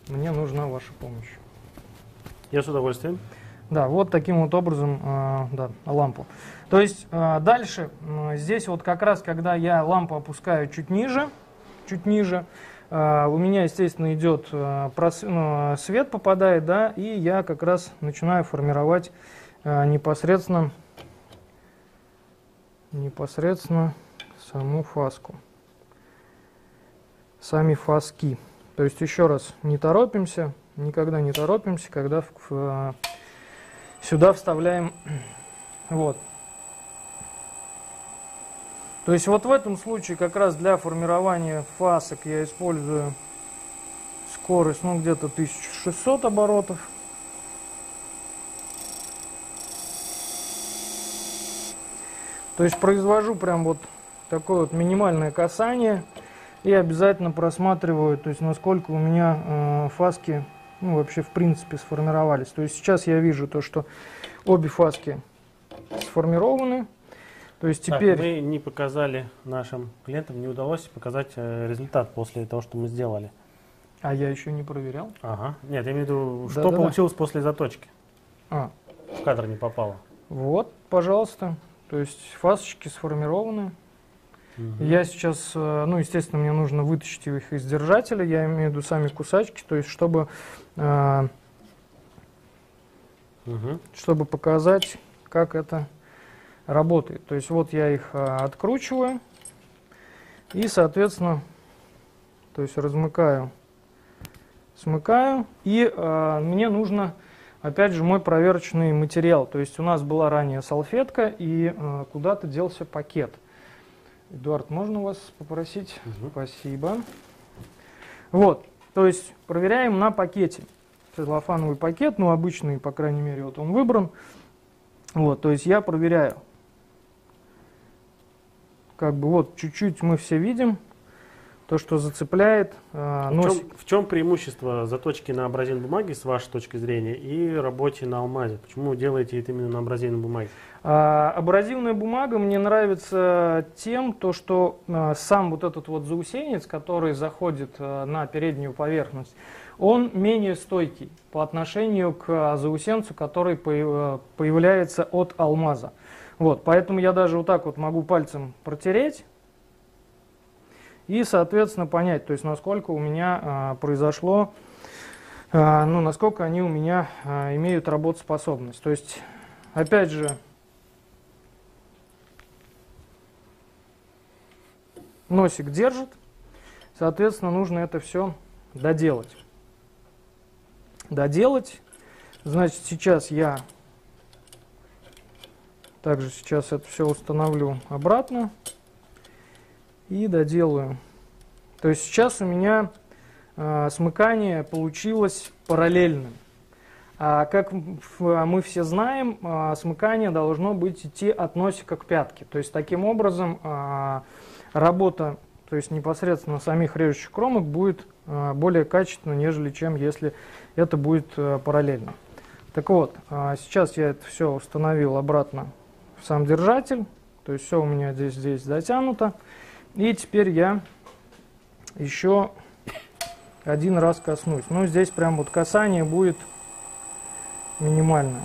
Мне нужна ваша помощь. Я с удовольствием. Да, вот таким вот образом, э, да, лампу. То есть э, дальше, э, здесь вот как раз, когда я лампу опускаю чуть ниже, чуть ниже, э, у меня, естественно, идет э, прос, э, свет попадает, да, и я как раз начинаю формировать э, непосредственно, непосредственно саму фаску, сами фаски. То есть еще раз, не торопимся, никогда не торопимся, когда в, в, сюда вставляем, <clears throat> вот. То есть вот в этом случае как раз для формирования фасок я использую скорость, ну где-то 1600 оборотов. То есть произвожу прям вот такое вот минимальное касание – и обязательно просматриваю, то есть насколько у меня э, фаски ну, вообще в принципе сформировались. То есть сейчас я вижу то, что обе фаски сформированы. То есть теперь... Так, мы не показали нашим клиентам, не удалось показать э, результат после того, что мы сделали. А я еще не проверял? Ага. Нет, я имею в виду, да, что да, получилось да. после заточки. А. В кадр не попало. Вот, пожалуйста. То есть фасочки сформированы. Угу. Я сейчас, э, ну, естественно, мне нужно вытащить их из держателя, я имею в виду сами кусачки, то есть чтобы, э, угу. чтобы показать, как это работает. То есть вот я их э, откручиваю и, соответственно, то есть размыкаю, смыкаю, и э, мне нужно опять же, мой проверочный материал. То есть у нас была ранее салфетка, и э, куда-то делся пакет. Эдуард, можно вас попросить? Угу. Спасибо. Вот, то есть проверяем на пакете. Целлофановый пакет, ну обычный, по крайней мере, вот он выбран. Вот, то есть я проверяю. Как бы вот чуть-чуть мы все видим, то, что зацепляет. Э, в, чем, в чем преимущество заточки на абразин бумаги с вашей точки зрения и работе на алмазе? Почему вы делаете это именно на абразивной бумаге? А, абразивная бумага мне нравится тем, то, что а, сам вот этот вот заусенец, который заходит а, на переднюю поверхность, он менее стойкий по отношению к заусенцу, который появляется от алмаза. Вот, поэтому я даже вот так вот могу пальцем протереть и, соответственно, понять, то есть насколько у меня а, произошло, а, ну, насколько они у меня а, имеют работоспособность. То есть, опять же, носик держит, соответственно, нужно это все доделать. Доделать, значит, сейчас я также сейчас это все установлю обратно и доделаю. То есть сейчас у меня э, смыкание получилось параллельным. А как мы все знаем, э, смыкание должно быть идти от носика к пятке. То есть таким образом э, работа, то есть непосредственно самих режущих кромок будет э, более качественно, нежели чем если это будет э, параллельно. Так вот, э, сейчас я это все установил обратно в сам держатель. То есть все у меня здесь, здесь затянуто. И теперь я еще один раз коснусь. Ну, здесь прям вот касание будет минимальное.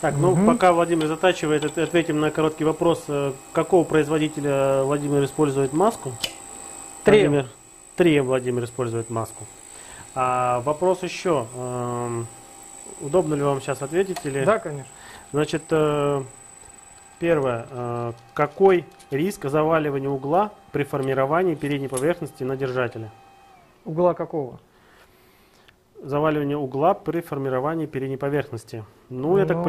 Так, ну угу. пока Владимир затачивает, ответим на короткий вопрос. Э, какого производителя Владимир использует маску? Три. Три Владимир использует маску. А, вопрос еще. Эм, удобно ли вам сейчас ответить? Или... Да, конечно. Значит, э, первое. Э, какой риск заваливания угла при формировании передней поверхности на держателе? Угла какого? заваливание угла при формировании передней поверхности. Ну, я так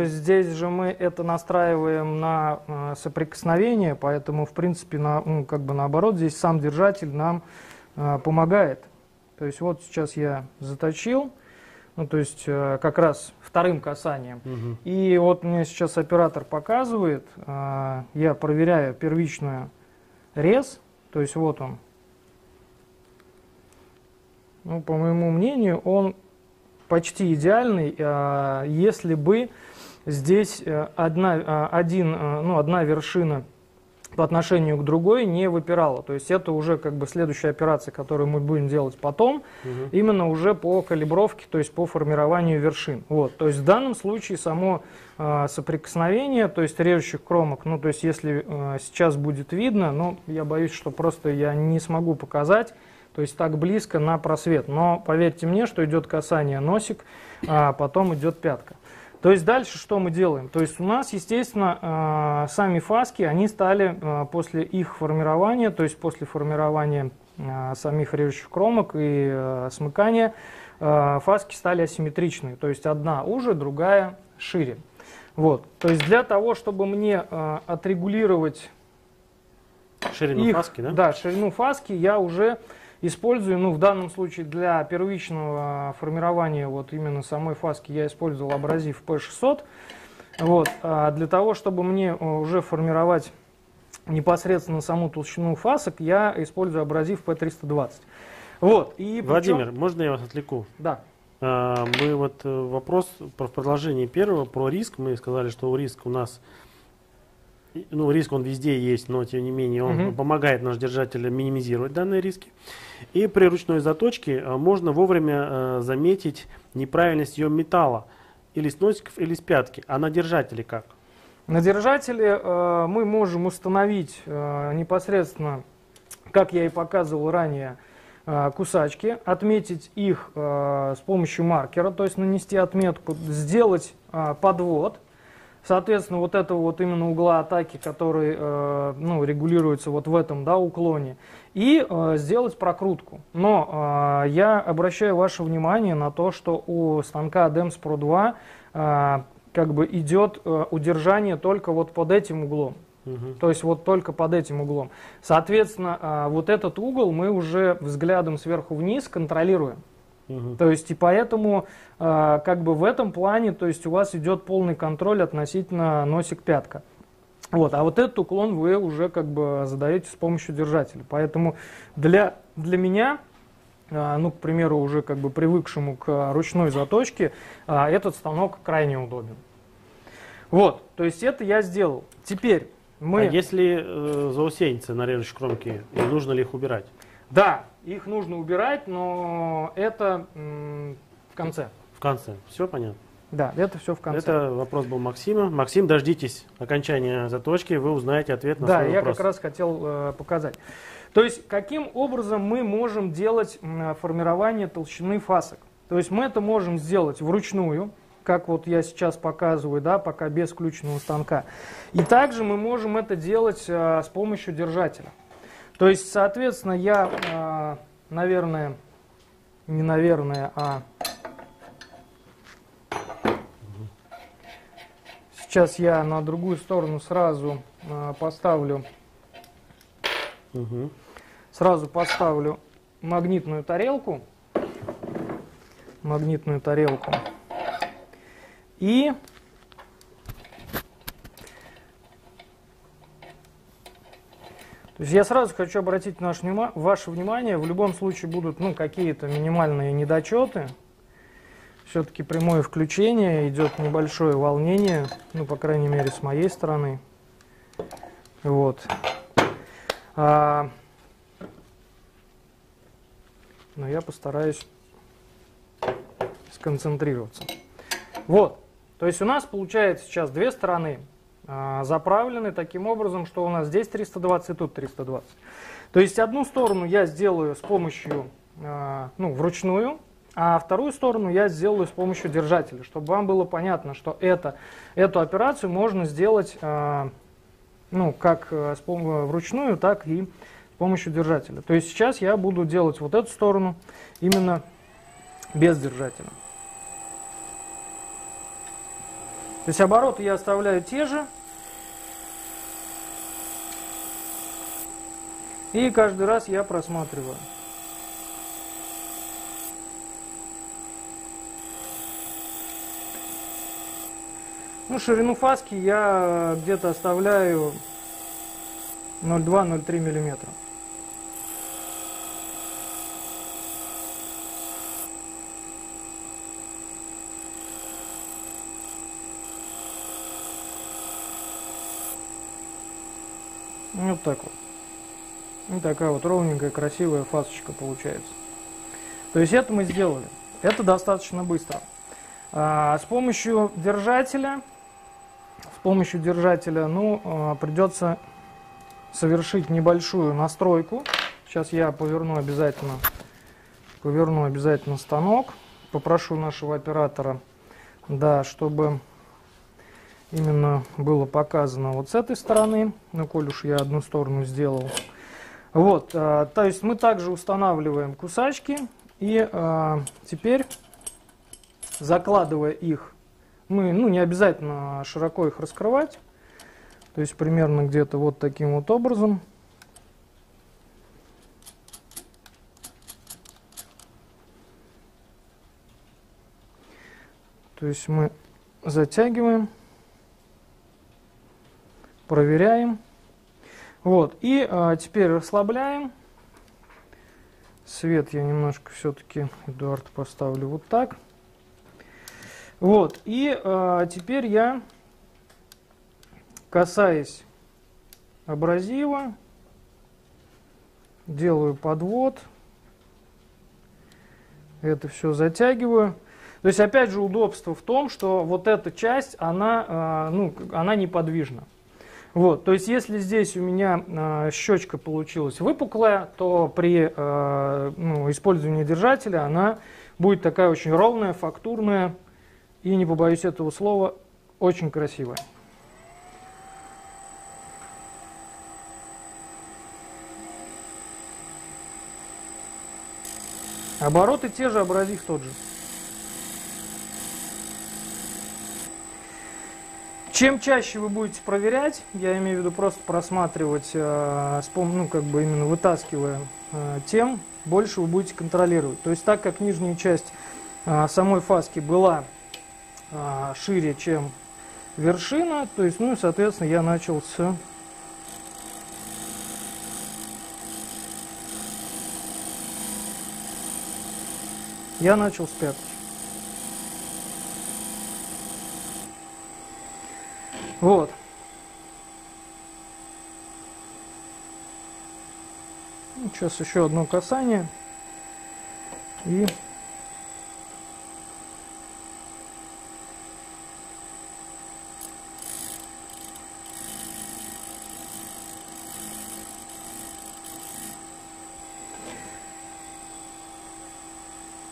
ну. Здесь же мы это настраиваем на э, соприкосновение, поэтому, в принципе, на, ну, как бы наоборот, здесь сам держатель нам э, помогает. То есть вот сейчас я заточил, ну, то есть э, как раз вторым касанием. Угу. И вот мне сейчас оператор показывает, э, я проверяю первичную рез, то есть вот он, ну, по моему мнению, он почти идеальный, а, если бы здесь э, одна, а, один, э, ну, одна вершина по отношению к другой не выпирала. То есть это уже как бы следующая операция, которую мы будем делать потом, угу. именно уже по калибровке, то есть по формированию вершин. Вот. То есть в данном случае само э, соприкосновение, то есть режущих кромок, ну то есть если э, сейчас будет видно, но я боюсь, что просто я не смогу показать, то есть так близко на просвет. Но поверьте мне, что идет касание носик, а потом идет пятка. То есть дальше что мы делаем? То есть у нас, естественно, а, сами фаски, они стали а, после их формирования, то есть после формирования а, самих режущих кромок и смыкания, фаски стали асимметричные. То есть одна уже, другая шире. Вот. То есть для того, чтобы мне отрегулировать ширину их, фаски, да? Да, ширину фаски я уже Использую, ну, в данном случае для первичного формирования вот именно самой фаски я использовал абразив P600. Вот, а для того, чтобы мне э, уже формировать непосредственно саму толщину фасок, я использую абразив P320. Вот, и Владимир, причем... можно я вас отвлеку? Да. А, мы вот э, вопрос про продолжение первого, про риск. Мы сказали, что риск у нас ну, риск он везде есть, но тем не менее он угу. помогает наш держатель минимизировать данные риски. И при ручной заточке э, можно вовремя э, заметить неправильность ее металла или с носиков, или с пятки. А на держателе как? На держателе э, мы можем установить э, непосредственно, как я и показывал ранее, э, кусачки, отметить их э, с помощью маркера, то есть нанести отметку, сделать э, подвод – Соответственно, вот этого вот именно угла атаки, который э, ну, регулируется вот в этом да, уклоне, и э, сделать прокрутку. Но э, я обращаю ваше внимание на то, что у станка DEMS Pro 2 э, как бы идет э, удержание только вот под этим углом. Угу. То есть вот только под этим углом. Соответственно, э, вот этот угол мы уже взглядом сверху вниз контролируем. Угу. То есть и поэтому э, как бы в этом плане, то есть у вас идет полный контроль относительно носик-пятка. Вот, а вот этот уклон вы уже как бы задаете с помощью держателя. Поэтому для, для меня, э, ну, к примеру, уже как бы привыкшему к ручной заточке, э, этот станок крайне удобен. Вот, то есть это я сделал. Теперь мы... А если э, заусенцы на режущей кромке, нужно ли их убирать? Да, их нужно убирать, но это в конце. В конце. Все понятно? Да, это все в конце. Это вопрос был Максима. Максим, дождитесь окончания заточки, вы узнаете ответ на да, свой вопрос. Да, я как раз хотел э, показать. То есть, каким образом мы можем делать э, формирование толщины фасок? То есть, мы это можем сделать вручную, как вот я сейчас показываю, да, пока без включенного станка. И также мы можем это делать э, с помощью держателя. То есть, соответственно, я, а, наверное, не наверное, а сейчас я на другую сторону сразу а, поставлю угу. сразу поставлю магнитную тарелку магнитную тарелку и то есть я сразу хочу обратить наше, ваше внимание, в любом случае будут ну, какие-то минимальные недочеты. Все-таки прямое включение, идет небольшое волнение, ну, по крайней мере, с моей стороны. Вот. А, но я постараюсь сконцентрироваться. Вот. То есть у нас получается сейчас две стороны заправлены таким образом, что у нас здесь 320 и тут 320. То есть одну сторону я сделаю с помощью, а, ну, вручную, а вторую сторону я сделаю с помощью держателя, чтобы вам было понятно, что это, эту операцию можно сделать а, ну, как э, вручную, так и с помощью держателя. То есть сейчас я буду делать вот эту сторону именно без держателя. То есть обороты я оставляю те же. И каждый раз я просматриваю. Ну, ширину фаски я где-то оставляю 0,2-0,3 миллиметра. Вот так вот. И такая вот ровненькая, красивая фасочка получается. То есть это мы сделали. Это достаточно быстро. А, с помощью держателя, с помощью держателя, ну, а, придется совершить небольшую настройку. Сейчас я поверну обязательно, поверну обязательно станок. Попрошу нашего оператора, да, чтобы именно было показано вот с этой стороны. Ну, коль уж я одну сторону сделал. Вот, а, то есть мы также устанавливаем кусачки. И а, теперь, закладывая их, мы, ну, не обязательно широко их раскрывать. То есть примерно где-то вот таким вот образом. То есть мы затягиваем, проверяем. Вот, и а, теперь расслабляем. Свет я немножко все-таки, Эдуард, поставлю вот так. Вот, и а, теперь я, касаясь абразива, делаю подвод. Это все затягиваю. То есть, опять же, удобство в том, что вот эта часть, она, а, ну, она неподвижна. Вот, то есть, если здесь у меня э, щечка получилась выпуклая, то при э, ну, использовании держателя она будет такая очень ровная, фактурная и, не побоюсь этого слова, очень красивая. Обороты те же, абразив тот же. Чем чаще вы будете проверять, я имею в виду просто просматривать, э, ну как бы именно вытаскивая, э, тем больше вы будете контролировать. То есть так как нижняя часть э, самой фаски была э, шире, чем вершина, то есть, ну и соответственно я начал с я начал с пятки. Вот. Ну, Сейчас еще одно касание. И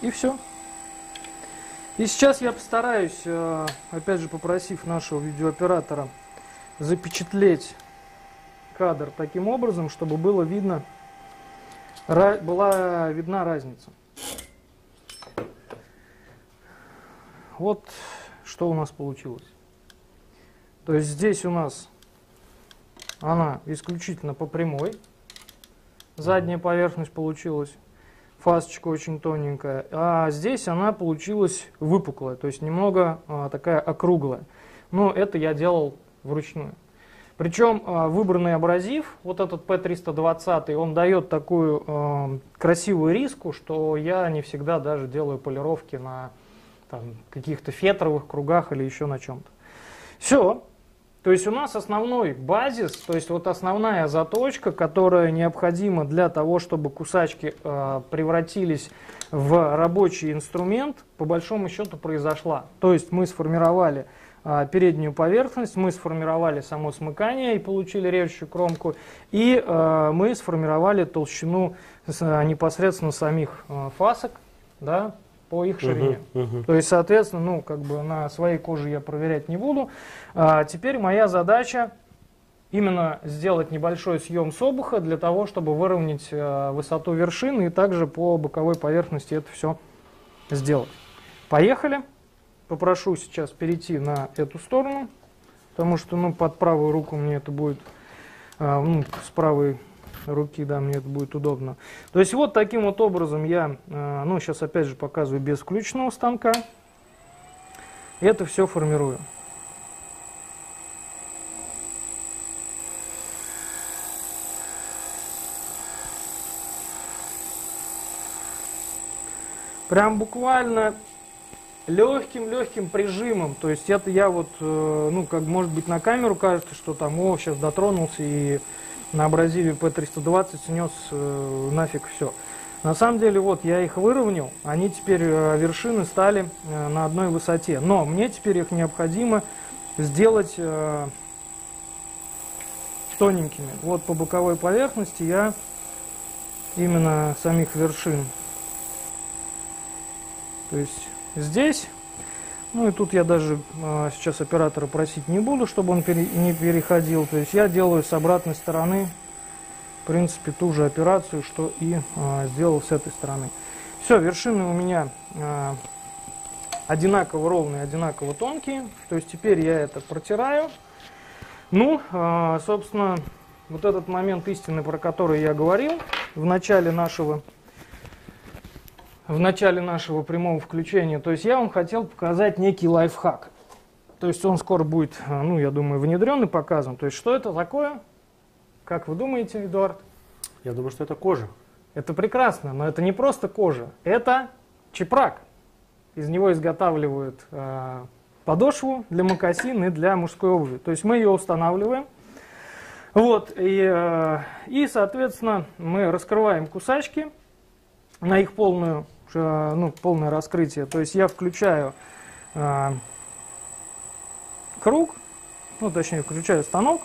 И все. И сейчас я постараюсь, э, опять же попросив нашего видеооператора, запечатлеть кадр таким образом, чтобы было видно, была видна разница. Вот что у нас получилось. То есть здесь у нас она исключительно по прямой. Задняя поверхность получилась. Фасочка очень тоненькая. А здесь она получилась выпуклая, то есть немного а, такая округлая. Но это я делал вручную. Причем а, выбранный абразив, вот этот P320, он дает такую э, красивую риску, что я не всегда даже делаю полировки на каких-то фетровых кругах или еще на чем-то. Все. То есть у нас основной базис, то есть вот основная заточка, которая необходима для того, чтобы кусачки э, превратились в рабочий инструмент, по большому счету произошла. То есть мы сформировали э, переднюю поверхность, мы сформировали само смыкание и получили режущую кромку, и э, мы сформировали толщину э, непосредственно самих э, фасок, да, по их ширине. Uh-huh, uh-huh. То есть, соответственно, ну, как бы на своей коже я проверять не буду. А, теперь моя задача именно сделать небольшой съем с обуха для того, чтобы выровнять а, высоту вершины и также по боковой поверхности это все сделать. Поехали. Попрошу сейчас перейти на эту сторону, потому что ну, под правую руку мне это будет, а, ну, с правой руки, да, мне это будет удобно. То есть вот таким вот образом я, э, ну, сейчас опять же показываю без включенного станка, это все формирую. Прям буквально легким-легким прижимом. То есть это я вот, э, ну, как может быть на камеру кажется, что там, о, сейчас дотронулся и на абразиве P320 снес э, нафиг все. На самом деле, вот я их выровнял, они теперь э, вершины стали э, на одной высоте. Но мне теперь их необходимо сделать э, тоненькими. Вот по боковой поверхности я именно самих вершин. То есть здесь ну и тут я даже а, сейчас оператора просить не буду, чтобы он пере, не переходил. То есть я делаю с обратной стороны, в принципе, ту же операцию, что и а, сделал с этой стороны. Все, вершины у меня а, одинаково ровные, одинаково тонкие. То есть теперь я это протираю. Ну, а, собственно, вот этот момент истины, про который я говорил в начале нашего в начале нашего прямого включения. То есть я вам хотел показать некий лайфхак. То есть он скоро будет, а, ну, я думаю, внедрен и показан. То есть что это такое? Как вы думаете, Эдуард? Я думаю, что это кожа. Это прекрасно, но это не просто кожа. Это чепрак. Из него изготавливают э, подошву для мокасин и для мужской обуви. То есть мы ее устанавливаем. Вот, и, э, и, соответственно, мы раскрываем кусачки на их полную Э, ну, полное раскрытие. То есть я включаю э, круг, ну точнее включаю станок,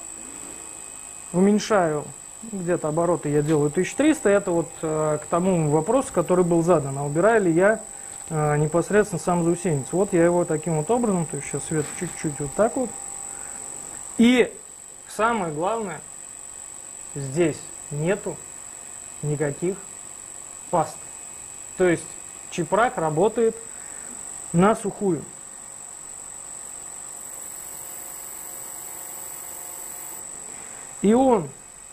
уменьшаю где-то обороты я делаю 1300. Это вот э, к тому вопросу, который был задан. А убираю ли я э, непосредственно сам заусенец. Вот я его таким вот образом, то есть сейчас свет чуть-чуть вот так вот. И самое главное, здесь нету никаких паст. То есть чепрак работает на сухую. И он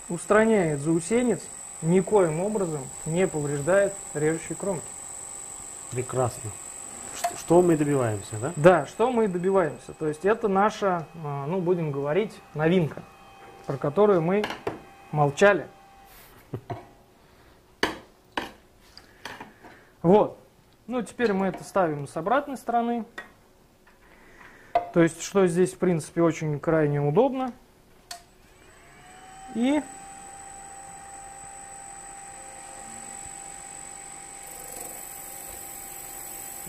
устраняет заусенец, никоим образом не повреждает режущие кромки. Прекрасно. Что мы добиваемся, да? Да, что мы добиваемся. То есть это наша, а, ну будем говорить, новинка, про которую мы молчали. Вот. Ну, теперь мы это ставим с обратной стороны. То есть, что здесь, в принципе, очень крайне удобно. И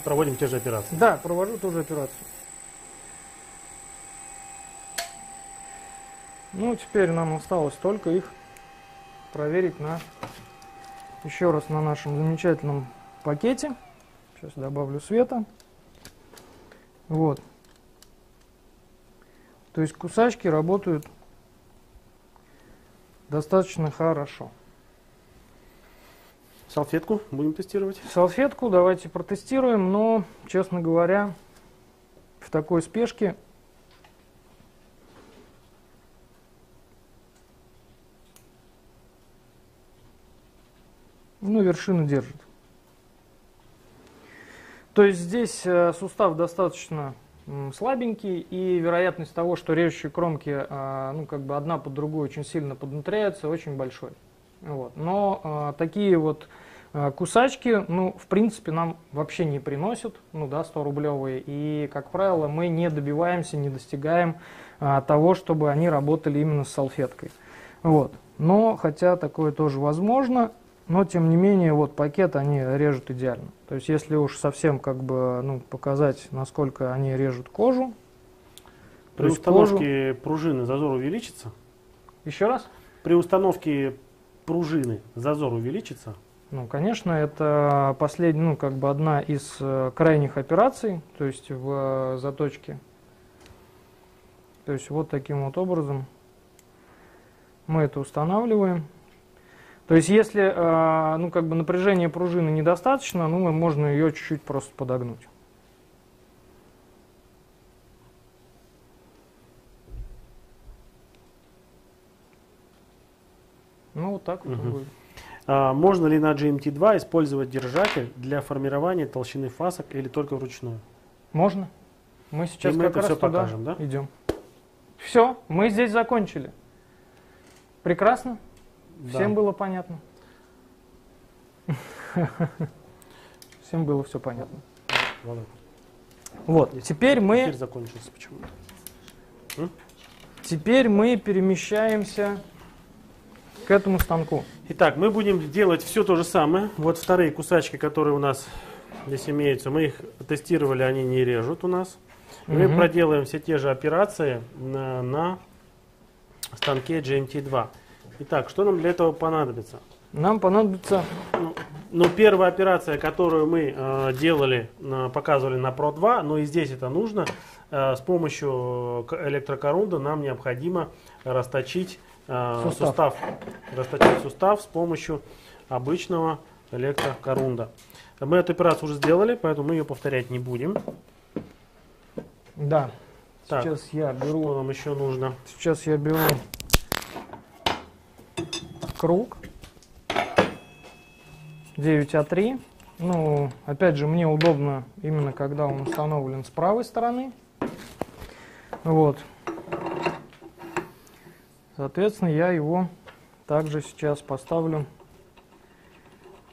проводим те же операции. Да, провожу ту же операцию. Ну, теперь нам осталось только их проверить на еще раз на нашем замечательном пакете. Сейчас добавлю света. Вот. То есть кусачки работают достаточно хорошо. Салфетку будем тестировать? Салфетку давайте протестируем, но, честно говоря, в такой спешке ну, вершину держит. То есть здесь э, сустав достаточно слабенький, и вероятность того, что режущие кромки, а, ну, как бы одна под другой очень сильно поднутряются, очень большой. Вот. Но а, такие вот кусачки, ну, в принципе, нам вообще не приносят, ну, да, 100 рублевые, и, как правило, мы не добиваемся, не достигаем того, чтобы они работали именно с салфеткой. Вот. Но, хотя такое тоже возможно, но тем не менее вот пакет они режут идеально. То есть если уж совсем как бы ну, показать, насколько они режут кожу. При установке кожу... пружины зазор увеличится? Еще раз? При установке пружины зазор увеличится? Ну, конечно, это последняя, ну, как бы одна из э, крайних операций, то есть в э, заточке. То есть вот таким вот образом мы это устанавливаем. То есть если э, ну, как бы напряжение пружины недостаточно, ну, можно ее чуть-чуть просто подогнуть. Ну, вот так вот угу. будет. А, можно ли на GMT2 использовать держатель для формирования толщины фасок или только вручную? Можно. Мы сейчас И мы как это раз все туда покажем, да? идем. Все, мы здесь закончили. Прекрасно. Всем было понятно? Всем было все понятно. Вот, теперь мы... Теперь закончился почему-то. Теперь мы перемещаемся к этому станку. Итак, мы будем делать все то же самое. Вот вторые кусачки, которые у нас здесь имеются, мы их тестировали, они не режут у нас. Мы угу. проделаем все те же операции на, на станке GMT2. Итак, что нам для этого понадобится? Нам понадобится... Ну, ну первая операция, которую мы э, делали, э, показывали на Pro 2, но и здесь это нужно, э, с помощью электрокорунда нам необходимо расточить э, сустав. сустав. Расточить сустав с помощью обычного электрокорунда. Мы эту операцию уже сделали, поэтому мы ее повторять не будем. Да. Так, Сейчас я беру... Что нам еще нужно? Сейчас я беру круг 9А3. Ну, опять же, мне удобно именно когда он установлен с правой стороны. Вот. Соответственно, я его также сейчас поставлю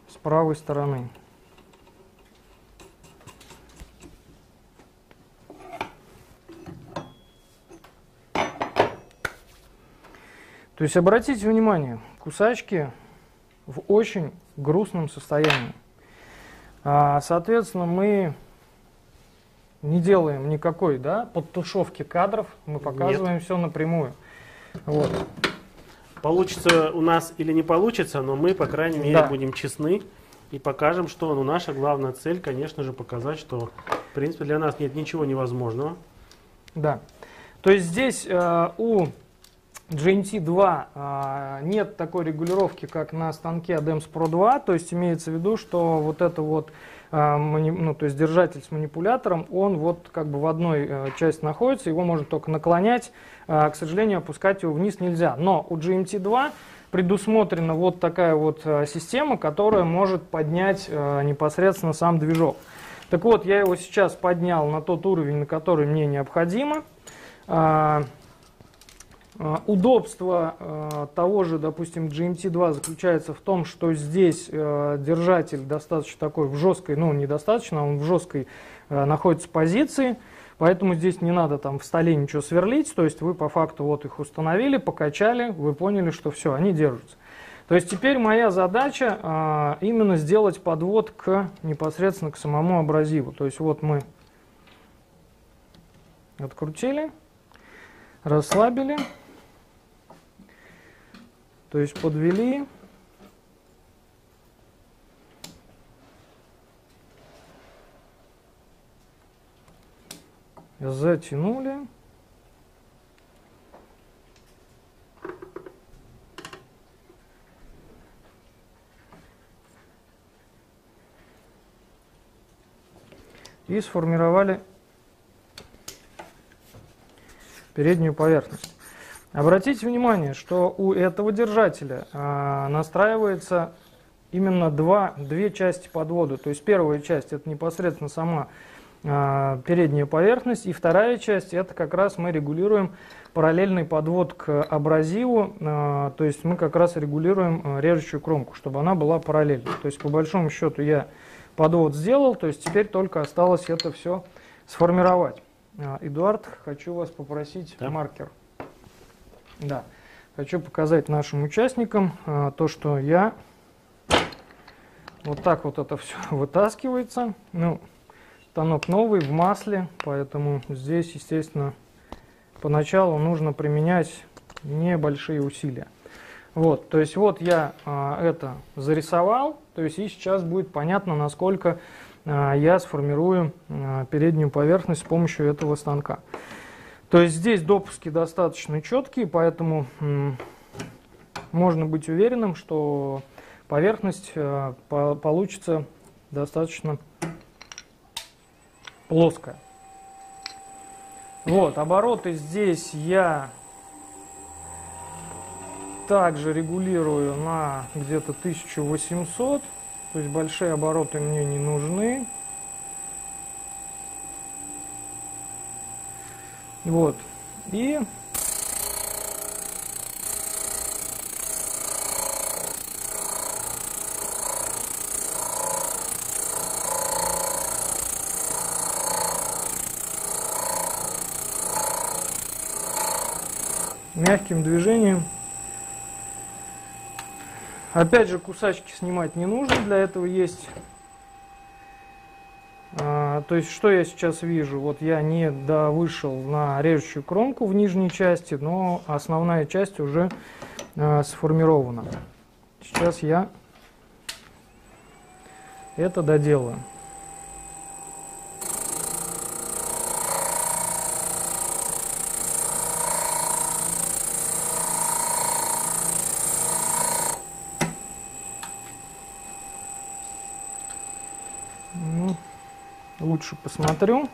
с правой стороны. То есть обратите внимание, кусачки в очень грустном состоянии. А, соответственно, мы не делаем никакой да, подтушевки кадров, мы показываем Нет. все напрямую. Вот. Получится у нас или не получится, но мы, по крайней мере, да. будем честны и покажем, что ну, наша главная цель, конечно же, показать, что, в принципе, для нас нет ничего невозможного. Да. То есть здесь э, у GNT2 а, нет такой регулировки, как на станке ADEMS Pro 2, то есть имеется в виду, что вот это вот а, ну, то есть держатель с манипулятором, он вот как бы в одной а, части находится, его можно только наклонять, а, к сожалению, опускать его вниз нельзя. Но у GMT2 предусмотрена вот такая вот а, система, которая может поднять а, непосредственно сам движок. Так вот, я его сейчас поднял на тот уровень, на который мне необходимо. А, удобство а, того же, допустим, GMT2 заключается в том, что здесь а, держатель достаточно такой в жесткой, ну недостаточно, он в жесткой находится позиции, поэтому здесь не надо там в столе ничего сверлить, то есть вы по факту вот их установили, покачали, вы поняли, что все, они держатся. То есть теперь моя задача именно сделать подвод к непосредственно к самому абразиву. То есть вот мы открутили, расслабили. То есть подвели. Затянули. И сформировали переднюю поверхность. Обратите внимание, что у этого держателя а, настраивается именно два, две части подвода. То есть первая часть это непосредственно сама э, передняя поверхность, и вторая часть это как раз мы регулируем параллельный подвод к абразиву, э, то есть мы как раз регулируем э, режущую кромку, чтобы она была параллельной. То есть по большому счету я подвод сделал, то есть теперь только осталось это все сформировать. Э, Эдуард, хочу вас попросить да. маркер. Да. Хочу показать нашим участникам а, то, что я вот так вот это все <laughs> вытаскивается. Ну, станок новый, в масле, поэтому здесь, естественно, поначалу нужно применять небольшие усилия. Вот, то есть вот я а, это зарисовал, то есть и сейчас будет понятно, насколько а, я сформирую а, переднюю поверхность с помощью этого станка. То есть здесь допуски достаточно четкие, поэтому можно быть уверенным, что поверхность э, получится достаточно плоская. Вот, обороты здесь я также регулирую на где-то 1800, то есть большие обороты мне не нужны. Вот. И мягким движением. Опять же, кусачки снимать не нужно, для этого есть то есть, что я сейчас вижу? Вот я не да, вышел на режущую кромку в нижней части, но основная часть уже э, сформирована. Сейчас я это доделаю. Посмотрю,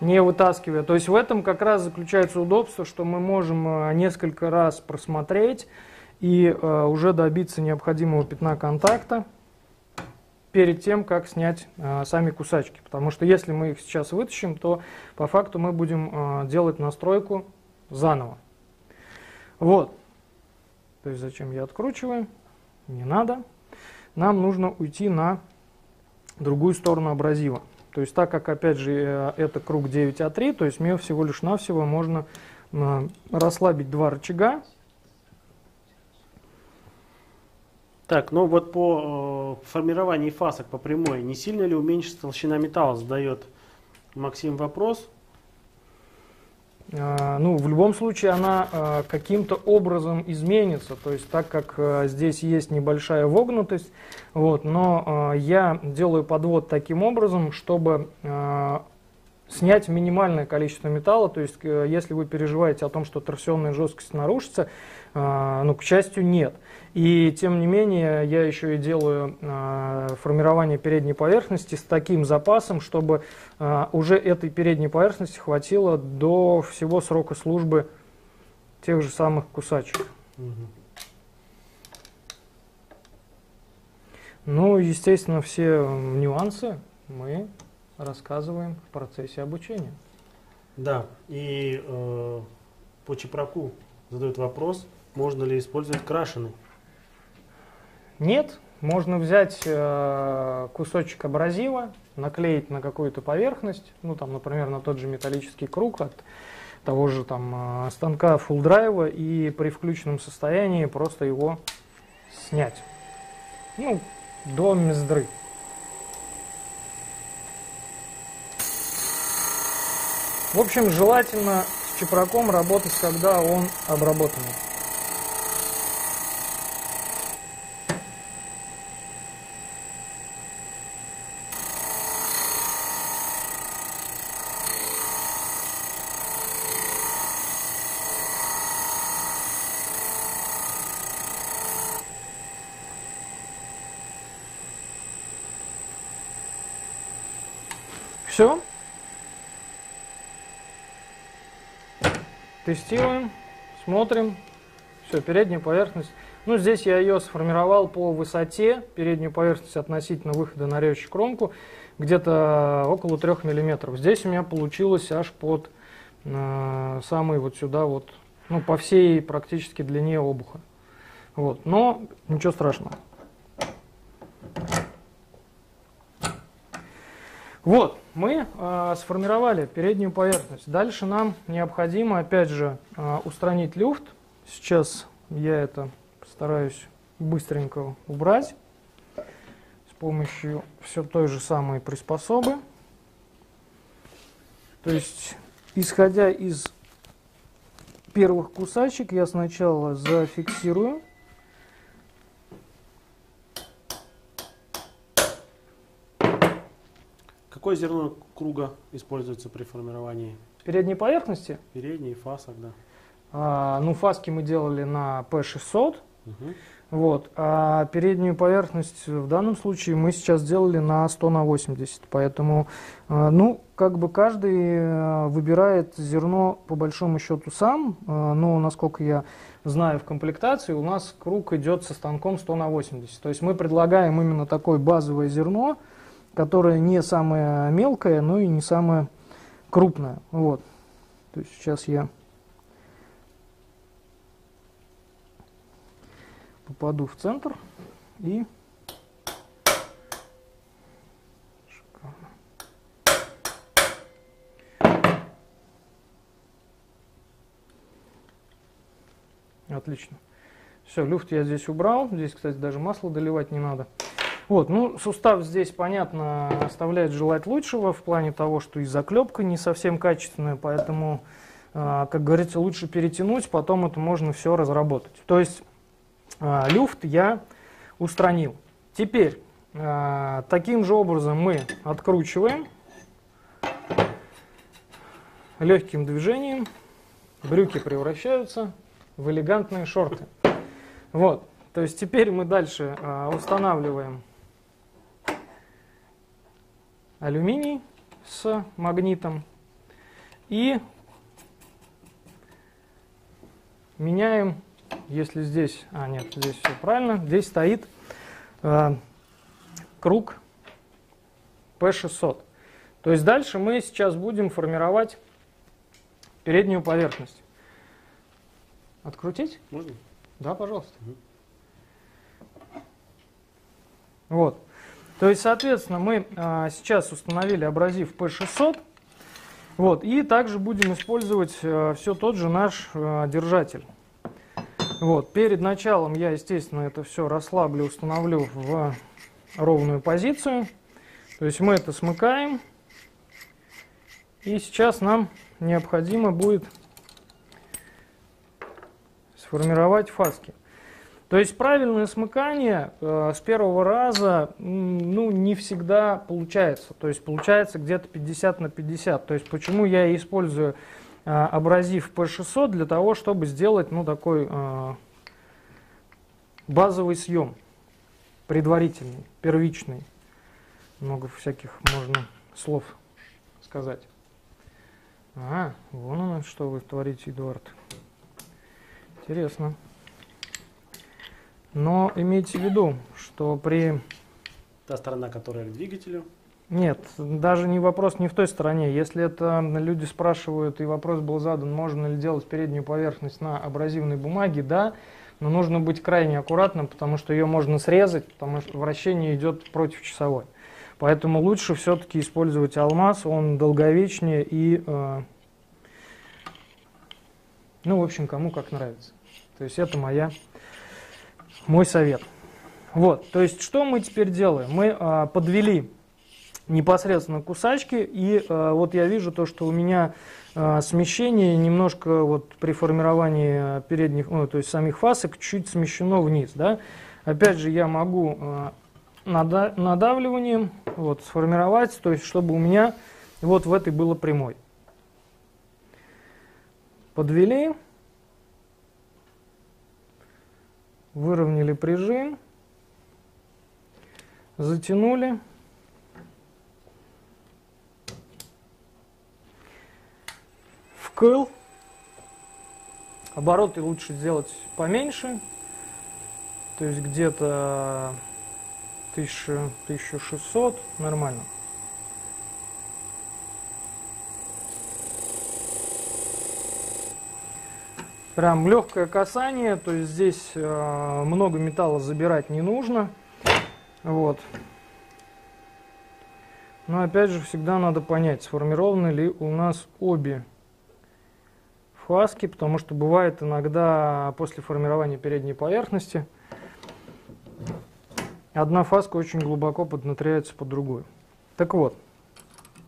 не вытаскивая. То есть в этом как раз заключается удобство, что мы можем э, несколько раз просмотреть и э, уже добиться необходимого пятна контакта перед тем, как снять э, сами кусачки. Потому что если мы их сейчас вытащим, то по факту мы будем э, делать настройку заново. Вот. То есть зачем я откручиваю? Не надо. Нам нужно уйти на другую сторону абразива. То есть так как, опять же, э, это круг 9А3, то есть мне всего лишь навсего можно э, расслабить два рычага. Так, ну вот по э, формированию фасок по прямой, не сильно ли уменьшится толщина металла, задает Максим вопрос. А, ну, в любом случае она а, каким-то образом изменится, то есть так как а, здесь есть небольшая вогнутость, вот, но я делаю подвод таким образом, чтобы снять минимальное количество металла, то есть э, если вы переживаете о том, что торсионная жесткость нарушится, ну, к счастью, нет. И тем не менее, я еще и делаю э, формирование передней поверхности с таким запасом, чтобы э, уже этой передней поверхности хватило до всего срока службы тех же самых кусачек. Угу. Ну, естественно, все нюансы мы рассказываем в процессе обучения. Да, и э, по чепраку задают вопрос, можно ли использовать крашеный. Нет, можно взять э, кусочек абразива, наклеить на какую-то поверхность, ну там, например, на тот же металлический круг от того же там э, станка full драйва и при включенном состоянии просто его снять. Ну, до мездры. В общем, желательно с чепраком работать, когда он обработанный. Все. Тестируем, смотрим. Все, передняя поверхность. Ну, здесь я ее сформировал по высоте, переднюю поверхность относительно выхода на режущую кромку, где-то около 3 мм. Здесь у меня получилось аж под э, самый вот сюда вот, ну, по всей практически длине обуха. Вот, но ничего страшного. Вот, мы э, сформировали переднюю поверхность. Дальше нам необходимо, опять же, э, устранить люфт. Сейчас я это постараюсь быстренько убрать с помощью все той же самой приспособы. То есть, исходя из первых кусачек, я сначала зафиксирую Какое зерно круга используется при формировании? Передней поверхности? Передней, фасок, да. А, ну, фаски мы делали на P600. Угу. Вот. А переднюю поверхность в данном случае мы сейчас сделали на 100 на 80. Поэтому, а, ну, как бы каждый а, выбирает зерно по большому счету сам. А, но, насколько я знаю в комплектации, у нас круг идет со станком 100 на 80. То есть мы предлагаем именно такое базовое зерно, которая не самая мелкая, но и не самая крупная. Вот. То есть сейчас я попаду в центр и. Отлично. Все, люфт я здесь убрал. Здесь, кстати, даже масло доливать не надо. Вот, ну, сустав здесь, понятно, оставляет желать лучшего в плане того, что и заклепка не совсем качественная, поэтому, а, как говорится, лучше перетянуть, потом это можно все разработать. То есть а, люфт я устранил. Теперь а, таким же образом мы откручиваем легким движением, брюки превращаются в элегантные шорты. Вот, то есть теперь мы дальше устанавливаем алюминий с магнитом и меняем, если здесь, а нет, здесь все правильно, здесь стоит э, круг P600. То есть дальше мы сейчас будем формировать переднюю поверхность. Открутить? Можно? Да, пожалуйста. Угу. Вот. То есть, соответственно, мы а, сейчас установили абразив P600. Вот, и также будем использовать а, все тот же наш а, держатель. Вот, перед началом я, естественно, это все расслаблю, установлю в ровную позицию. То есть мы это смыкаем. И сейчас нам необходимо будет сформировать фаски. То есть правильное смыкание э, с первого раза ну, не всегда получается. То есть получается где-то 50 на 50. То есть почему я использую э, абразив P600 для того, чтобы сделать ну, такой э, базовый съем, предварительный, первичный. Много всяких можно слов сказать. А, вон оно, что вы творите, Эдуард. Интересно. Но имейте в виду, что при... Та сторона, которая к двигателю? Нет, даже не вопрос не в той стороне. Если это люди спрашивают, и вопрос был задан, можно ли делать переднюю поверхность на абразивной бумаге, да, но нужно быть крайне аккуратным, потому что ее можно срезать, потому что вращение идет против часовой. Поэтому лучше все-таки использовать алмаз, он долговечнее и, э, ну, в общем, кому как нравится. То есть это моя мой совет. Вот, то есть что мы теперь делаем? Мы а, подвели непосредственно кусачки, и а, вот я вижу то, что у меня а, смещение немножко вот при формировании передних, ну, то есть самих фасок чуть смещено вниз, да. Опять же, я могу а, нада надавливанием вот сформировать, то есть чтобы у меня вот в этой было прямой. Подвели. Выровняли прижим, затянули. Вкл. Обороты лучше сделать поменьше, то есть где-то 1600, нормально. Прям легкое касание, то есть здесь э, много металла забирать не нужно. Вот. Но опять же всегда надо понять, сформированы ли у нас обе фаски, потому что бывает иногда после формирования передней поверхности одна фаска очень глубоко поднатряется под другую. Так вот,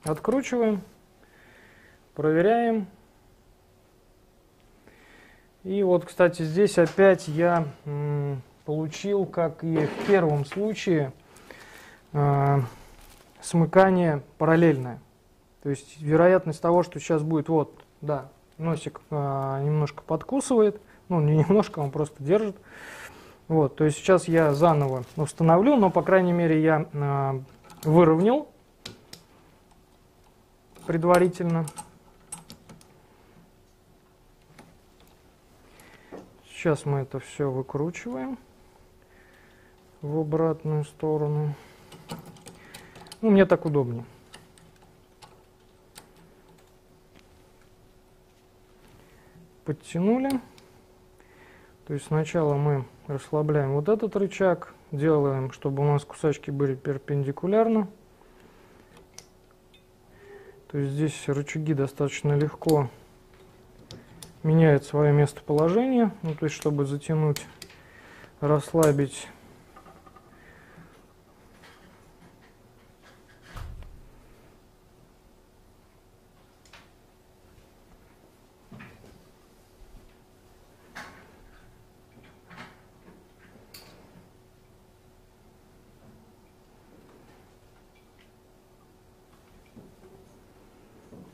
откручиваем, проверяем. И вот, кстати, здесь опять я получил, как и в первом случае, э, смыкание параллельное. То есть вероятность того, что сейчас будет вот, да, носик э, немножко подкусывает, ну не <laughs> немножко, он просто держит. Вот, то есть сейчас я заново установлю, но по крайней мере я э, выровнял предварительно. Сейчас мы это все выкручиваем в обратную сторону. Ну, мне так удобнее. Подтянули. То есть сначала мы расслабляем вот этот рычаг, делаем, чтобы у нас кусачки были перпендикулярно. То есть здесь рычаги достаточно легко меняет свое местоположение, ну, то есть чтобы затянуть, расслабить.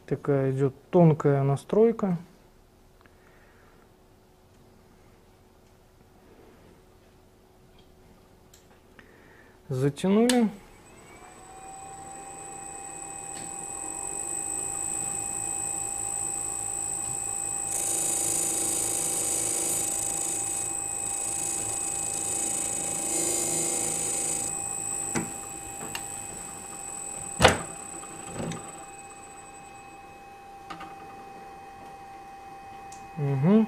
Такая идет тонкая настройка. Затянули. Угу.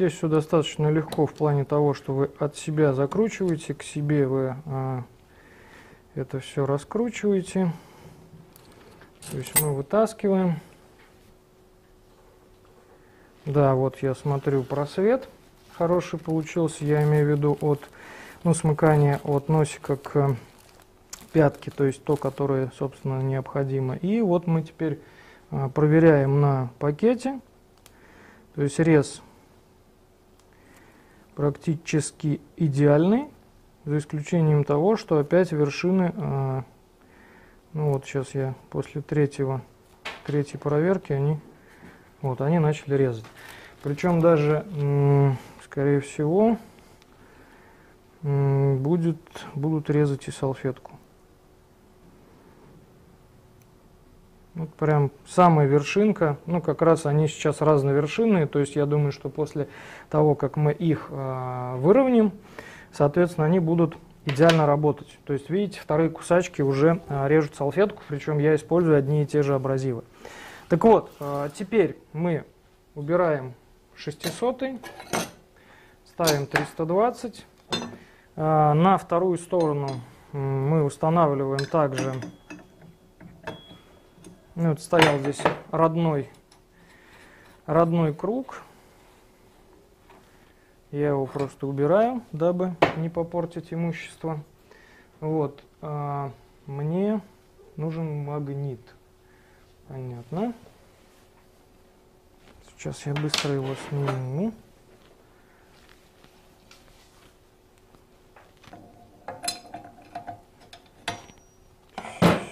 Здесь все достаточно легко в плане того, что вы от себя закручиваете, к себе вы а, это все раскручиваете. То есть мы вытаскиваем. Да, вот я смотрю просвет хороший получился, я имею в виду от ну, смыкания от носика к пятке, то есть то, которое, собственно, необходимо. И вот мы теперь а, проверяем на пакете, то есть рез практически идеальный, за исключением того, что опять вершины, э, ну вот сейчас я после третьего, третьей проверки, они, вот, они начали резать. Причем даже, скорее всего, будет, будут резать и салфетку. Вот прям самая вершинка, ну как раз они сейчас разновершинные, то есть я думаю, что после того, как мы их э, выровняем, соответственно, они будут идеально работать. То есть, видите, вторые кусачки уже э, режут салфетку, причем я использую одни и те же абразивы. Так вот, э, теперь мы убираем 600, ставим 320. Э, на вторую сторону мы устанавливаем также ну, вот стоял здесь родной, родной круг. Я его просто убираю, дабы не попортить имущество. Вот. А мне нужен магнит. Понятно. Сейчас я быстро его сниму.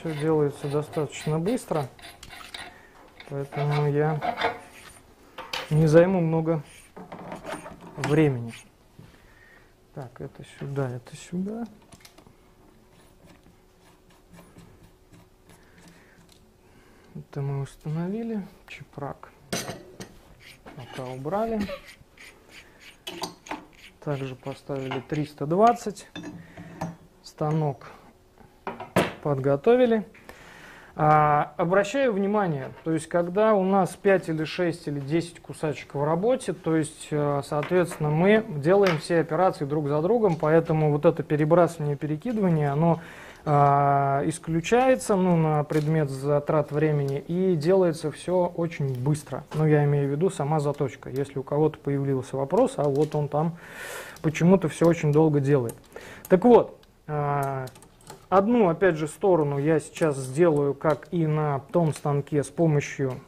все делается достаточно быстро, поэтому я не займу много времени. Так, это сюда, это сюда. Это мы установили. Чепрак пока убрали. Также поставили 320. Станок подготовили. А, обращаю внимание, то есть когда у нас 5 или 6 или 10 кусачек в работе, то есть, э, соответственно, мы делаем все операции друг за другом, поэтому вот это перебрасывание, перекидывание, оно а, исключается ну, на предмет затрат времени и делается все очень быстро. Ну, я имею в виду сама заточка. Если у кого-то появился вопрос, а вот он там почему-то все очень долго делает. Так вот, а, Одну, опять же, сторону я сейчас сделаю, как и на том станке, с помощью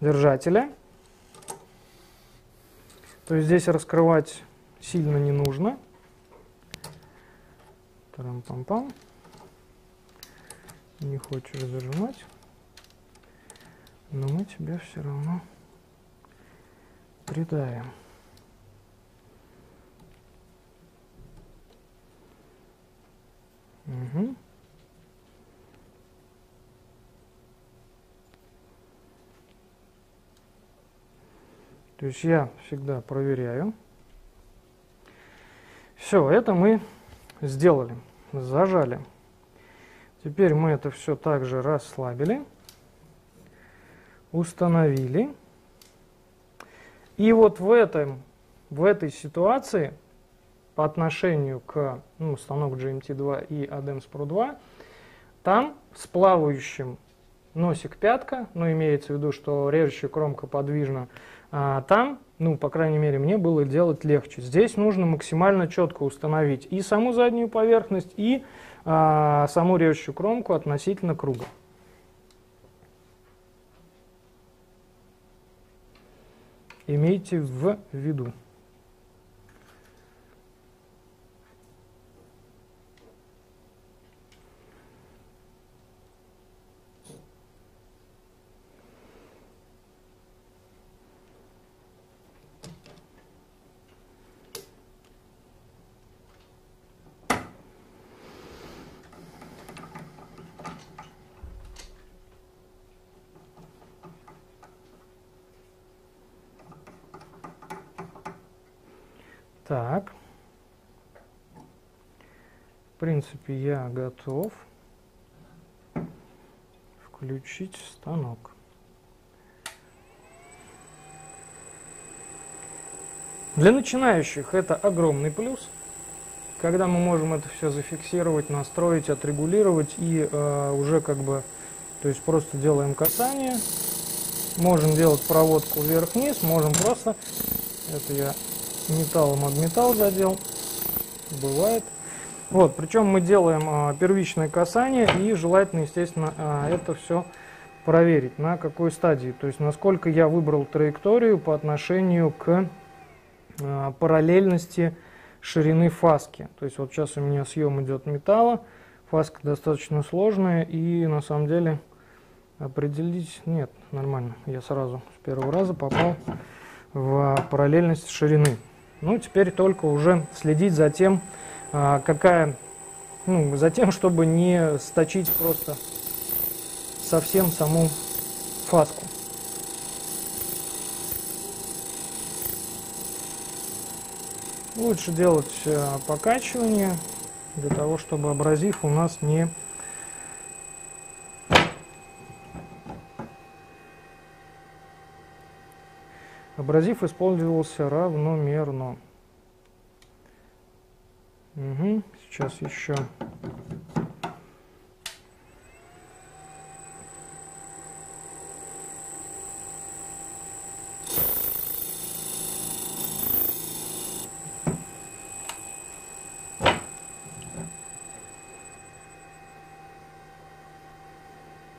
держателя. То есть здесь раскрывать сильно не нужно. Тарам-пам-пам. Не хочешь зажимать. Но мы тебя все равно придавим. Угу. То есть я всегда проверяю. Все, это мы сделали, зажали. Теперь мы это все также расслабили, установили. И вот в, этом, в этой ситуации по отношению к ну, станок GMT2 и ADEMS Pro 2, там с плавающим носик-пятка, ну, имеется в виду, что режущая кромка подвижна, а там, ну, по крайней мере, мне было делать легче. Здесь нужно максимально четко установить и саму заднюю поверхность, и а, саму режущую кромку относительно круга. Имейте в виду. Так. В принципе, я готов включить станок. Для начинающих это огромный плюс, когда мы можем это все зафиксировать, настроить, отрегулировать и э, уже как бы, то есть просто делаем касание, можем делать проводку вверх-вниз, можем просто, это я металлом об металл задел. Бывает. Вот, причем мы делаем а, первичное касание и желательно, естественно, а, это все проверить, на какой стадии. То есть, насколько я выбрал траекторию по отношению к а, параллельности ширины фаски. То есть, вот сейчас у меня съем идет металла, фаска достаточно сложная и на самом деле определить, нет, нормально. Я сразу с первого раза попал в параллельность ширины. Ну, теперь только уже следить за тем, какая, ну, за тем, чтобы не сточить просто совсем саму фаску. Лучше делать э, покачивание, для того, чтобы абразив у нас не Абразив использовался равномерно. Угу, сейчас еще.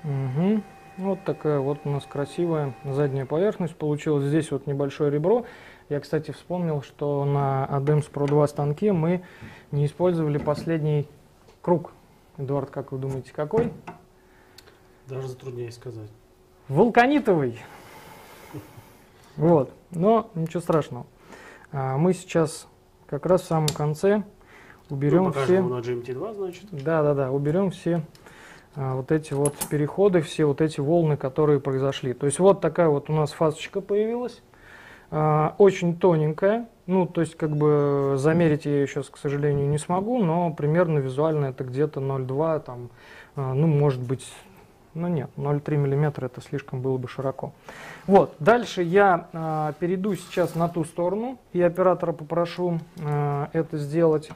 Угу. Вот такая вот у нас красивая задняя поверхность получилась. Здесь вот небольшое ребро. Я, кстати, вспомнил, что на ADEMS Pro 2 станке мы не использовали последний круг. Эдуард, как вы думаете, какой? Даже затрудняюсь сказать. Вулканитовый. Вот, но ничего страшного. А мы сейчас как раз в самом конце уберем ну, все... на GMT2, значит. Да, да, да, уберем все а, вот эти вот переходы, все вот эти волны, которые произошли. То есть вот такая вот у нас фасочка появилась, очень тоненькая, ну то есть как бы замерить я ее сейчас, к сожалению, не смогу, но примерно визуально это где-то 0,2, там, а, ну может быть ну нет, 0,3 мм это слишком было бы широко. Вот, дальше я э, перейду сейчас на ту сторону, и оператора попрошу э, это сделать.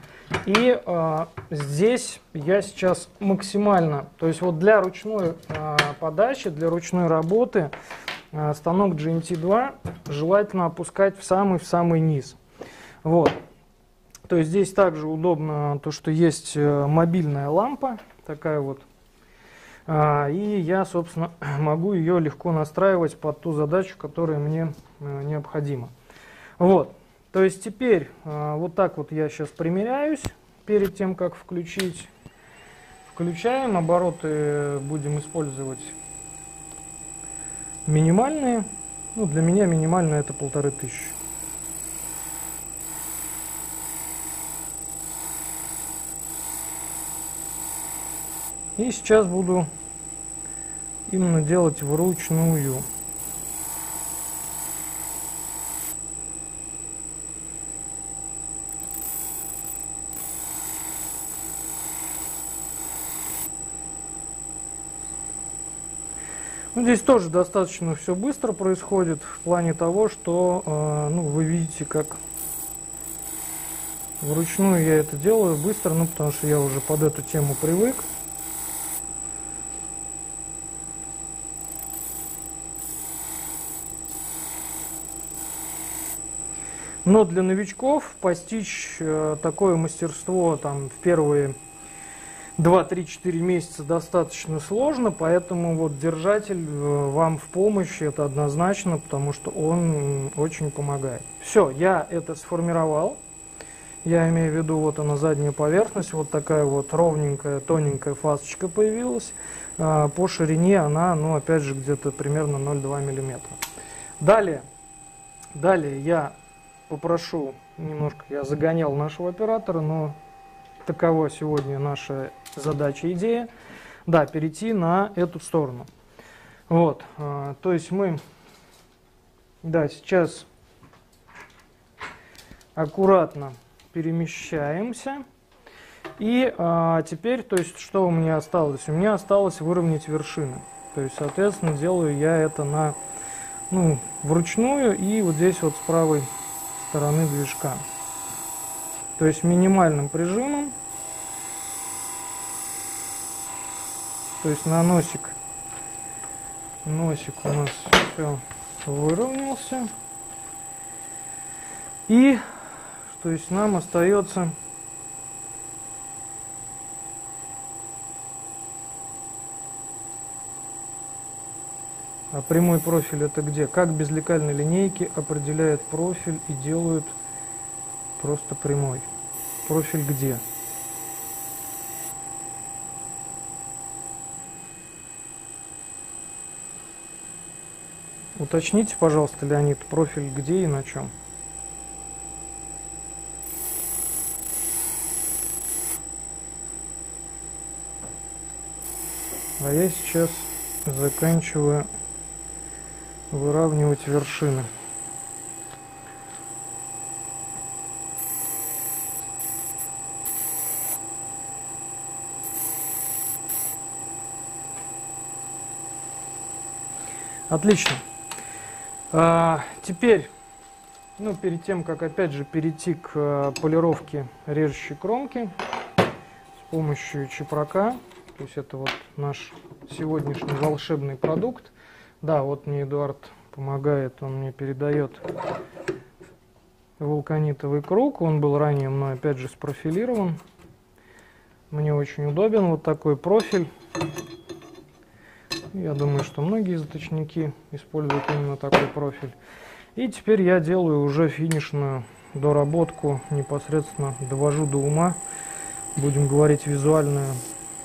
И э, здесь я сейчас максимально, то есть вот для ручной э, подачи, для ручной работы станок GMT2 желательно опускать в самый-в самый низ. Вот. То есть здесь также удобно то, что есть э, мобильная лампа, такая вот а, и я, собственно, <clears throat> могу ее легко настраивать под ту задачу, которая мне э, необходима. Вот. То есть теперь а, вот так вот я сейчас примеряюсь перед тем, как включить. Включаем, обороты будем использовать минимальные. Ну, для меня минимально это полторы тысячи. И сейчас буду именно делать вручную. Ну, здесь тоже достаточно все быстро происходит в плане того, что э, ну, вы видите, как вручную я это делаю быстро, ну, потому что я уже под эту тему привык. Но для новичков постичь э, такое мастерство там в первые 2-3-4 месяца достаточно сложно, поэтому вот держатель э, вам в помощь, это однозначно, потому что он очень помогает. Все, я это сформировал. Я имею в виду, вот она задняя поверхность, вот такая вот ровненькая, тоненькая фасочка появилась. А, по ширине она, ну, опять же, где-то примерно 0,2 мм. Далее, далее я попрошу немножко, я загонял нашего оператора, но такова сегодня наша задача, идея, да, перейти на эту сторону. Вот, а, то есть мы, да, сейчас аккуратно перемещаемся. И а, теперь, то есть, что у меня осталось? У меня осталось выровнять вершины. То есть, соответственно, делаю я это на, ну, вручную и вот здесь вот с правой стороны движка. То есть минимальным прижимом. То есть на носик. Носик у нас все выровнялся. И то есть нам остается А прямой профиль это где? Как без лекальной линейки определяют профиль и делают просто прямой? Профиль где? Уточните, пожалуйста, Леонид, профиль где и на чем? А я сейчас заканчиваю выравнивать вершины. Отлично. А, теперь, ну, перед тем, как опять же перейти к а, полировке режущей кромки с помощью чепрака, то есть это вот наш сегодняшний волшебный продукт, да, вот мне Эдуард помогает, он мне передает вулканитовый круг. Он был ранее мной опять же спрофилирован. Мне очень удобен вот такой профиль. Я думаю, что многие заточники используют именно такой профиль. И теперь я делаю уже финишную доработку, непосредственно довожу до ума. Будем говорить визуальную.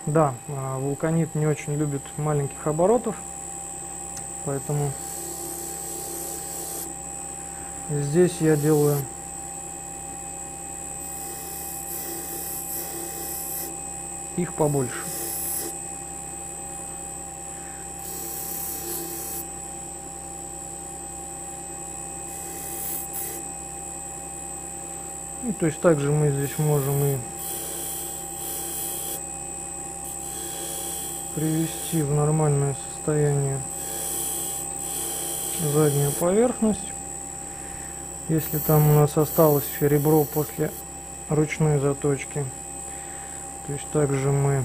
Да, а, вулканит не очень любит маленьких оборотов поэтому здесь я делаю их побольше. Ну, то есть также мы здесь можем и привести в нормальное состояние заднюю поверхность. Если там у нас осталось ребро после ручной заточки. То есть также мы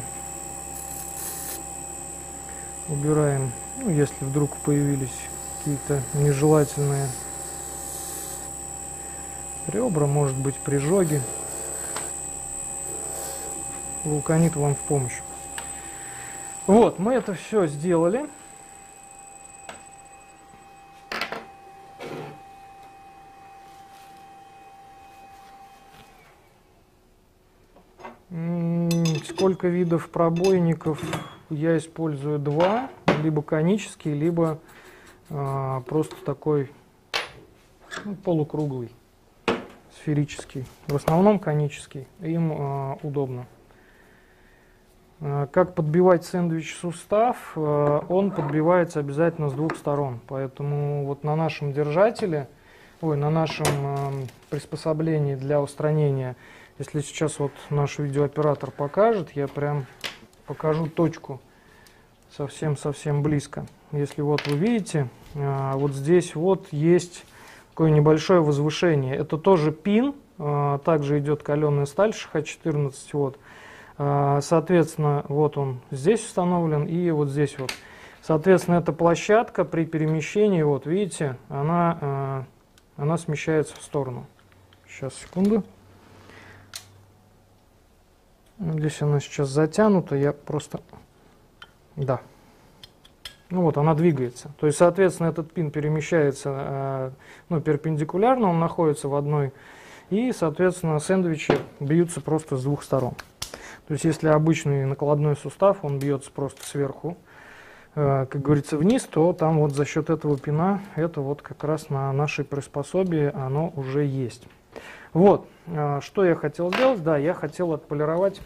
убираем, ну, если вдруг появились какие-то нежелательные ребра, может быть прижоги. Вулканит вам в помощь. Вот, мы это все сделали. Сколько видов пробойников я использую два, либо конический, либо э, просто такой ну, полукруглый, сферический. В основном конический, им э, удобно. Э, как подбивать сэндвич сустав? Э, он подбивается обязательно с двух сторон. Поэтому вот на нашем держателе, ой, на нашем приспособлении для устранения, если сейчас вот наш видеооператор покажет, я прям покажу точку совсем-совсем близко. Если вот вы видите, вот здесь вот есть такое небольшое возвышение. Это тоже пин, также идет каленая сталь ШХ-14 вот. А, соответственно, вот он здесь установлен и вот здесь вот. Соответственно, эта площадка при перемещении, вот видите, она, а, она смещается в сторону. Сейчас, секунду. Здесь она сейчас затянута, я просто... Да. Ну вот, она двигается. То есть, соответственно, этот пин перемещается а, ну, перпендикулярно, он находится в одной. И, соответственно, сэндвичи бьются просто с двух сторон. То есть если обычный накладной сустав, он бьется просто сверху, э, как говорится, вниз, то там вот за счет этого пина, это вот как раз на нашей приспособе оно уже есть. Вот, э, что я хотел сделать, да, я хотел отполировать,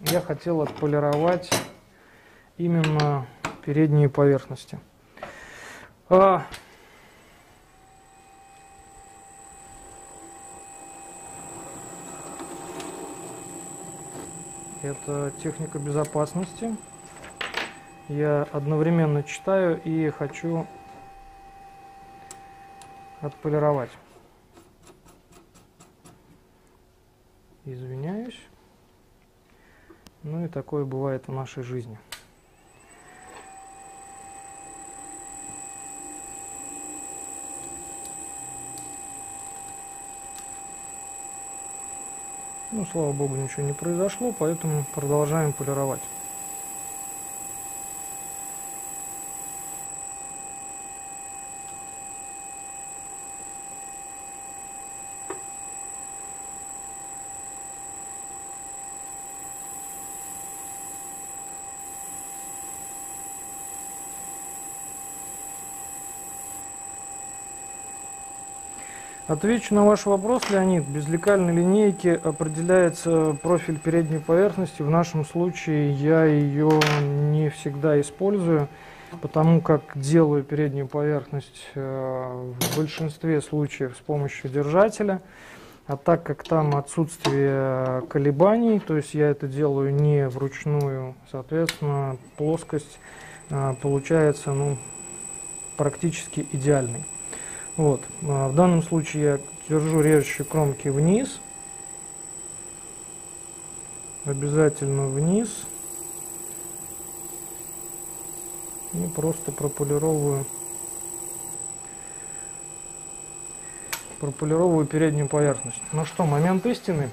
я хотел отполировать именно передние поверхности. А, Это техника безопасности. Я одновременно читаю и хочу отполировать. Извиняюсь. Ну и такое бывает в нашей жизни. Ну, слава богу, ничего не произошло, поэтому продолжаем полировать. Отвечу на ваш вопрос, Леонид. Без лекальной линейки определяется профиль передней поверхности. В нашем случае я ее не всегда использую, потому как делаю переднюю поверхность э, в большинстве случаев с помощью держателя. А так как там отсутствие колебаний, то есть я это делаю не вручную, соответственно, плоскость э, получается ну, практически идеальной. Вот. А в данном случае я держу режущие кромки вниз. Обязательно вниз. И просто прополировываю прополировываю переднюю поверхность. Ну что, момент истины.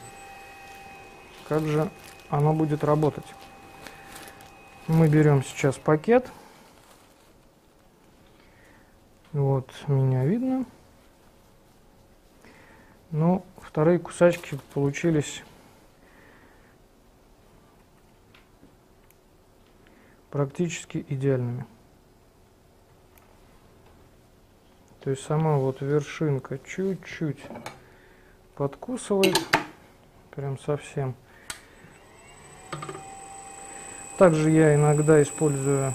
Как же оно будет работать? Мы берем сейчас пакет. Вот, меня видно. Ну, вторые кусачки получились практически идеальными. То есть сама вот вершинка чуть-чуть подкусывает, прям совсем. Также я иногда использую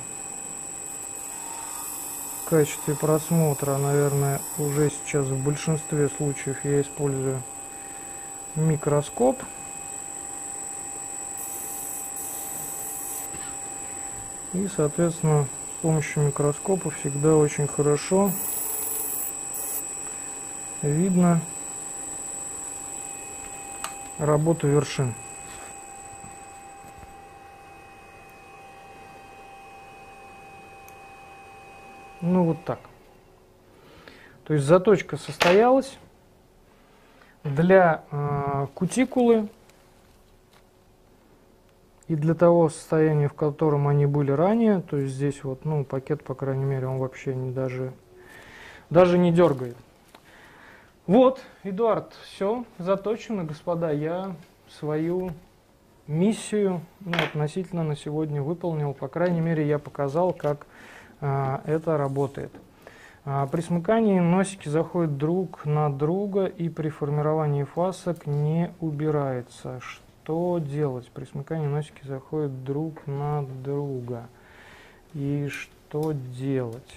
качестве просмотра, наверное, уже сейчас в большинстве случаев я использую микроскоп. И, соответственно, с помощью микроскопа всегда очень хорошо видно работу вершин. Ну вот так. То есть заточка состоялась. Для э, кутикулы и для того состояния, в котором они были ранее, то есть здесь вот, ну, пакет, по крайней мере, он вообще не даже, даже не дергает. Вот, Эдуард, все заточено, господа. Я свою миссию ну, относительно на сегодня выполнил. По крайней мере, я показал, как это работает. А, при смыкании носики заходят друг на друга и при формировании фасок не убирается. Что делать? При смыкании носики заходят друг на друга. И что делать?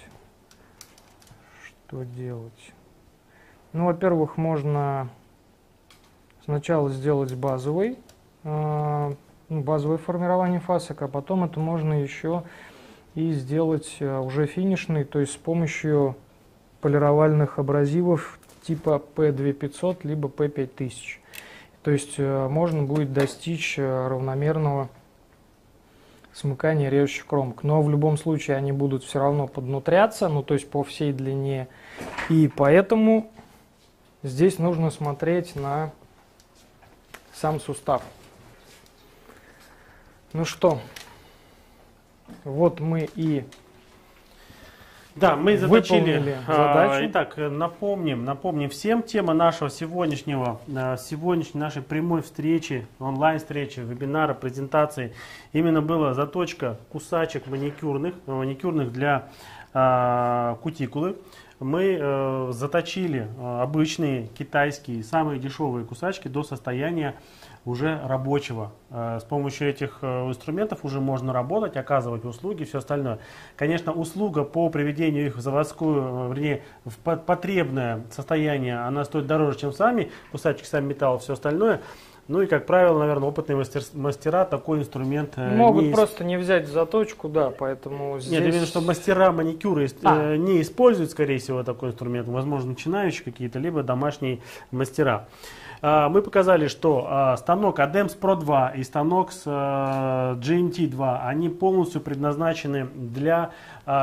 Что делать? Ну, во-первых, можно сначала сделать базовый, э, базовое формирование фасок, а потом это можно еще и сделать э, уже финишный, то есть с помощью полировальных абразивов типа P2500 либо P5000. То есть э, можно будет достичь э, равномерного смыкания режущих кромок. Но в любом случае они будут все равно поднутряться, ну то есть по всей длине. И поэтому Здесь нужно смотреть на сам сустав. Ну что, вот мы и да, мы заточили а, задачу. Итак, напомним, напомним всем, тема нашего сегодняшнего, а, сегодняшней нашей прямой встречи, онлайн-встречи, вебинара, презентации, именно была заточка кусачек маникюрных, маникюрных для а, кутикулы мы э, заточили э, обычные китайские самые дешевые кусачки до состояния уже рабочего. Э, с помощью этих э, инструментов уже можно работать, оказывать услуги, все остальное. Конечно, услуга по приведению их в заводскую, э, вернее, в потребное состояние, она стоит дороже, чем сами кусачки, сам металл, все остальное. Ну и, как правило, наверное, опытные мастер, мастера такой инструмент Могут не просто не взять заточку, да, поэтому здесь... Нет, вижу, что мастера маникюра а. Не используют, скорее всего, такой инструмент. Возможно, начинающие какие-то, либо домашние мастера. А, мы показали, что а, станок ADEMS Pro 2 и станок с а, GMT 2, они полностью предназначены для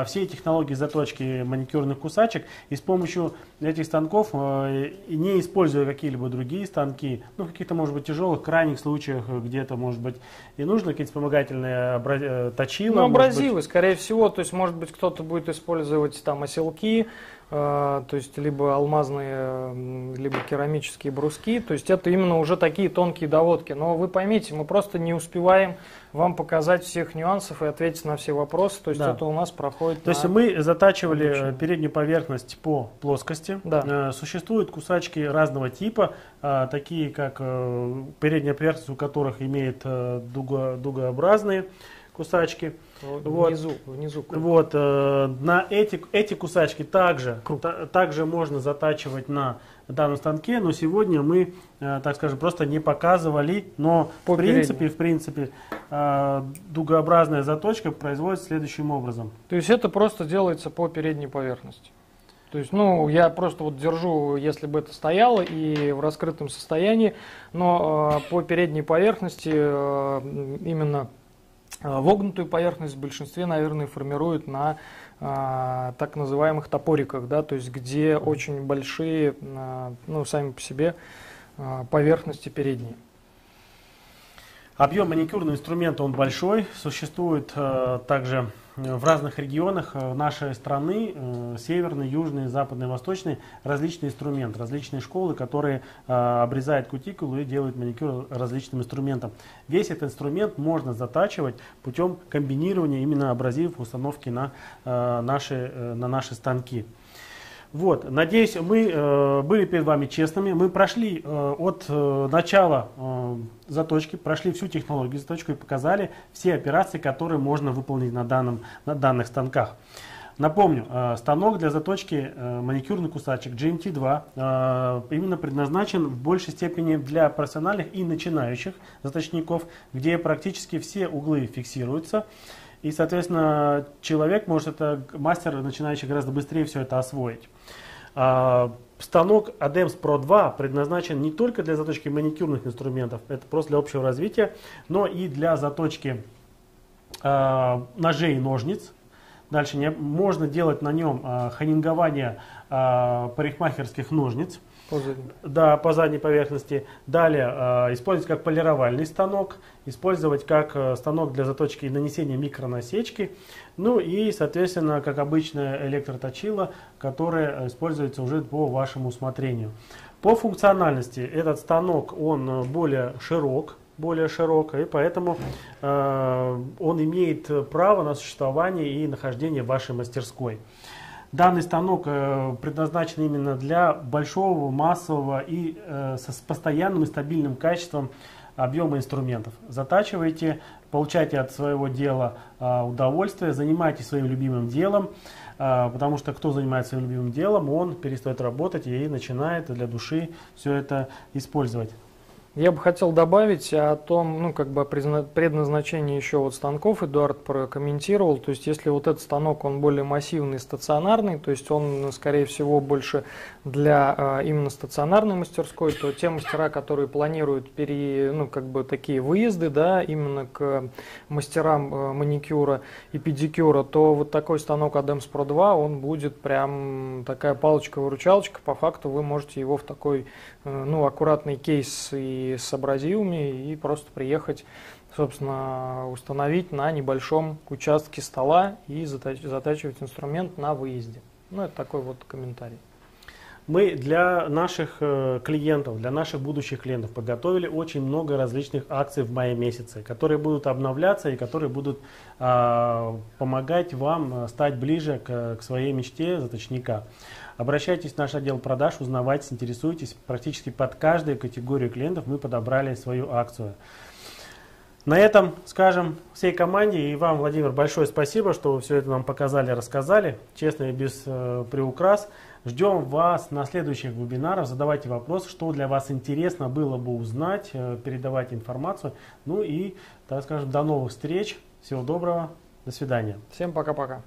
всей технологии заточки маникюрных кусачек. И с помощью этих станков, не используя какие-либо другие станки, ну, в каких-то, может быть, тяжелых, крайних случаях, где-то, может быть, и нужно какие-то вспомогательные э, точила. Ну, абразивы, быть... скорее всего. То есть, может быть, кто-то будет использовать там оселки, то есть либо алмазные, либо керамические бруски, то есть это именно уже такие тонкие доводки. Но вы поймите, мы просто не успеваем вам показать всех нюансов и ответить на все вопросы, то есть да. это у нас проходит. То есть мы затачивали обучение. переднюю поверхность по плоскости. Да. Э, существуют кусачки разного типа, э, такие как э, передняя поверхность, у которых имеет дуго, дугообразные кусачки. Вот. Внизу, внизу. Вот, э, на эти, эти кусачки также, та, также можно затачивать на данном станке, но сегодня мы, э, так скажем, просто не показывали, но По в принципе, в принципе, э, дугообразная заточка производится следующим образом. То есть это просто делается по передней поверхности? То есть, ну, я просто вот держу, если бы это стояло и в раскрытом состоянии, но э, по передней поверхности э, именно а, вогнутую поверхность в большинстве, наверное, формируют на а, так называемых топориках, да, то есть где очень большие, а, ну, сами по себе а, поверхности передние. Объем маникюрного инструмента он большой, существует а, также в разных регионах э, нашей страны, э, северный, южный, западный, восточный, различные инструменты, различные школы, которые э, обрезают кутикулу и делают маникюр различным инструментом. Весь этот инструмент можно затачивать путем комбинирования именно абразивов установки на наши, на наши станки. Вот, надеюсь, мы э, были перед вами честными. Мы прошли э, от э, начала э, заточки, прошли всю технологию заточки и показали все операции, которые можно выполнить на, данном, на данных станках. Напомню, э, станок для заточки э, маникюрных кусачек GMT2 э, именно предназначен в большей степени для профессиональных и начинающих заточников, где практически все углы фиксируются. И, соответственно, человек может, это мастер начинающий гораздо быстрее все это освоить. А, станок ADEMS Pro 2 предназначен не только для заточки маникюрных инструментов, это просто для общего развития, но и для заточки ножей и ножниц, Дальше можно делать на нем а, ханингование а, парикмахерских ножниц. По да, по задней поверхности. Далее а, использовать как полировальный станок, использовать как а, станок для заточки и нанесения микронасечки. Ну и, соответственно, как обычное электроточило, которое используется уже по вашему усмотрению. По функциональности этот станок, он более широк, более широкая, и поэтому э, он имеет право на существование и нахождение в вашей мастерской. Данный станок э, предназначен именно для большого, массового и э, с постоянным и стабильным качеством объема инструментов. Затачивайте, получайте от своего дела э, удовольствие, занимайтесь своим любимым делом, потому что кто занимается своим любимым делом, он перестает работать и начинает для души все это использовать. Я бы хотел добавить о том, ну, как бы предназначении еще вот станков Эдуард прокомментировал. То есть, если вот этот станок, он более массивный, стационарный, то есть он, скорее всего, больше для а, именно стационарной мастерской, то те мастера, которые планируют пере, ну, как бы такие выезды, да, именно к мастерам а, маникюра и педикюра, то вот такой станок Adams Pro 2, он будет прям такая палочка-выручалочка. По факту вы можете его в такой, э, ну, аккуратный кейс и с абразивами и просто приехать, собственно, установить на небольшом участке стола и затачивать инструмент на выезде. Ну, это такой вот комментарий. Мы для наших э, клиентов, для наших будущих клиентов подготовили очень много различных акций в мае месяце, которые будут обновляться и которые будут а, помогать вам э, стать ближе к, к своей мечте заточника. Обращайтесь в наш отдел продаж, узнавайте, интересуйтесь. Практически под каждую категорию клиентов мы подобрали свою акцию. На этом скажем всей команде и вам, Владимир, большое спасибо, что вы все это нам показали, рассказали, честно и без э, приукрас. Ждем вас на следующих вебинарах, задавайте вопросы, что для вас интересно было бы узнать, э, передавайте информацию. Ну и, так скажем, до новых встреч, всего доброго, до свидания. Всем пока-пока.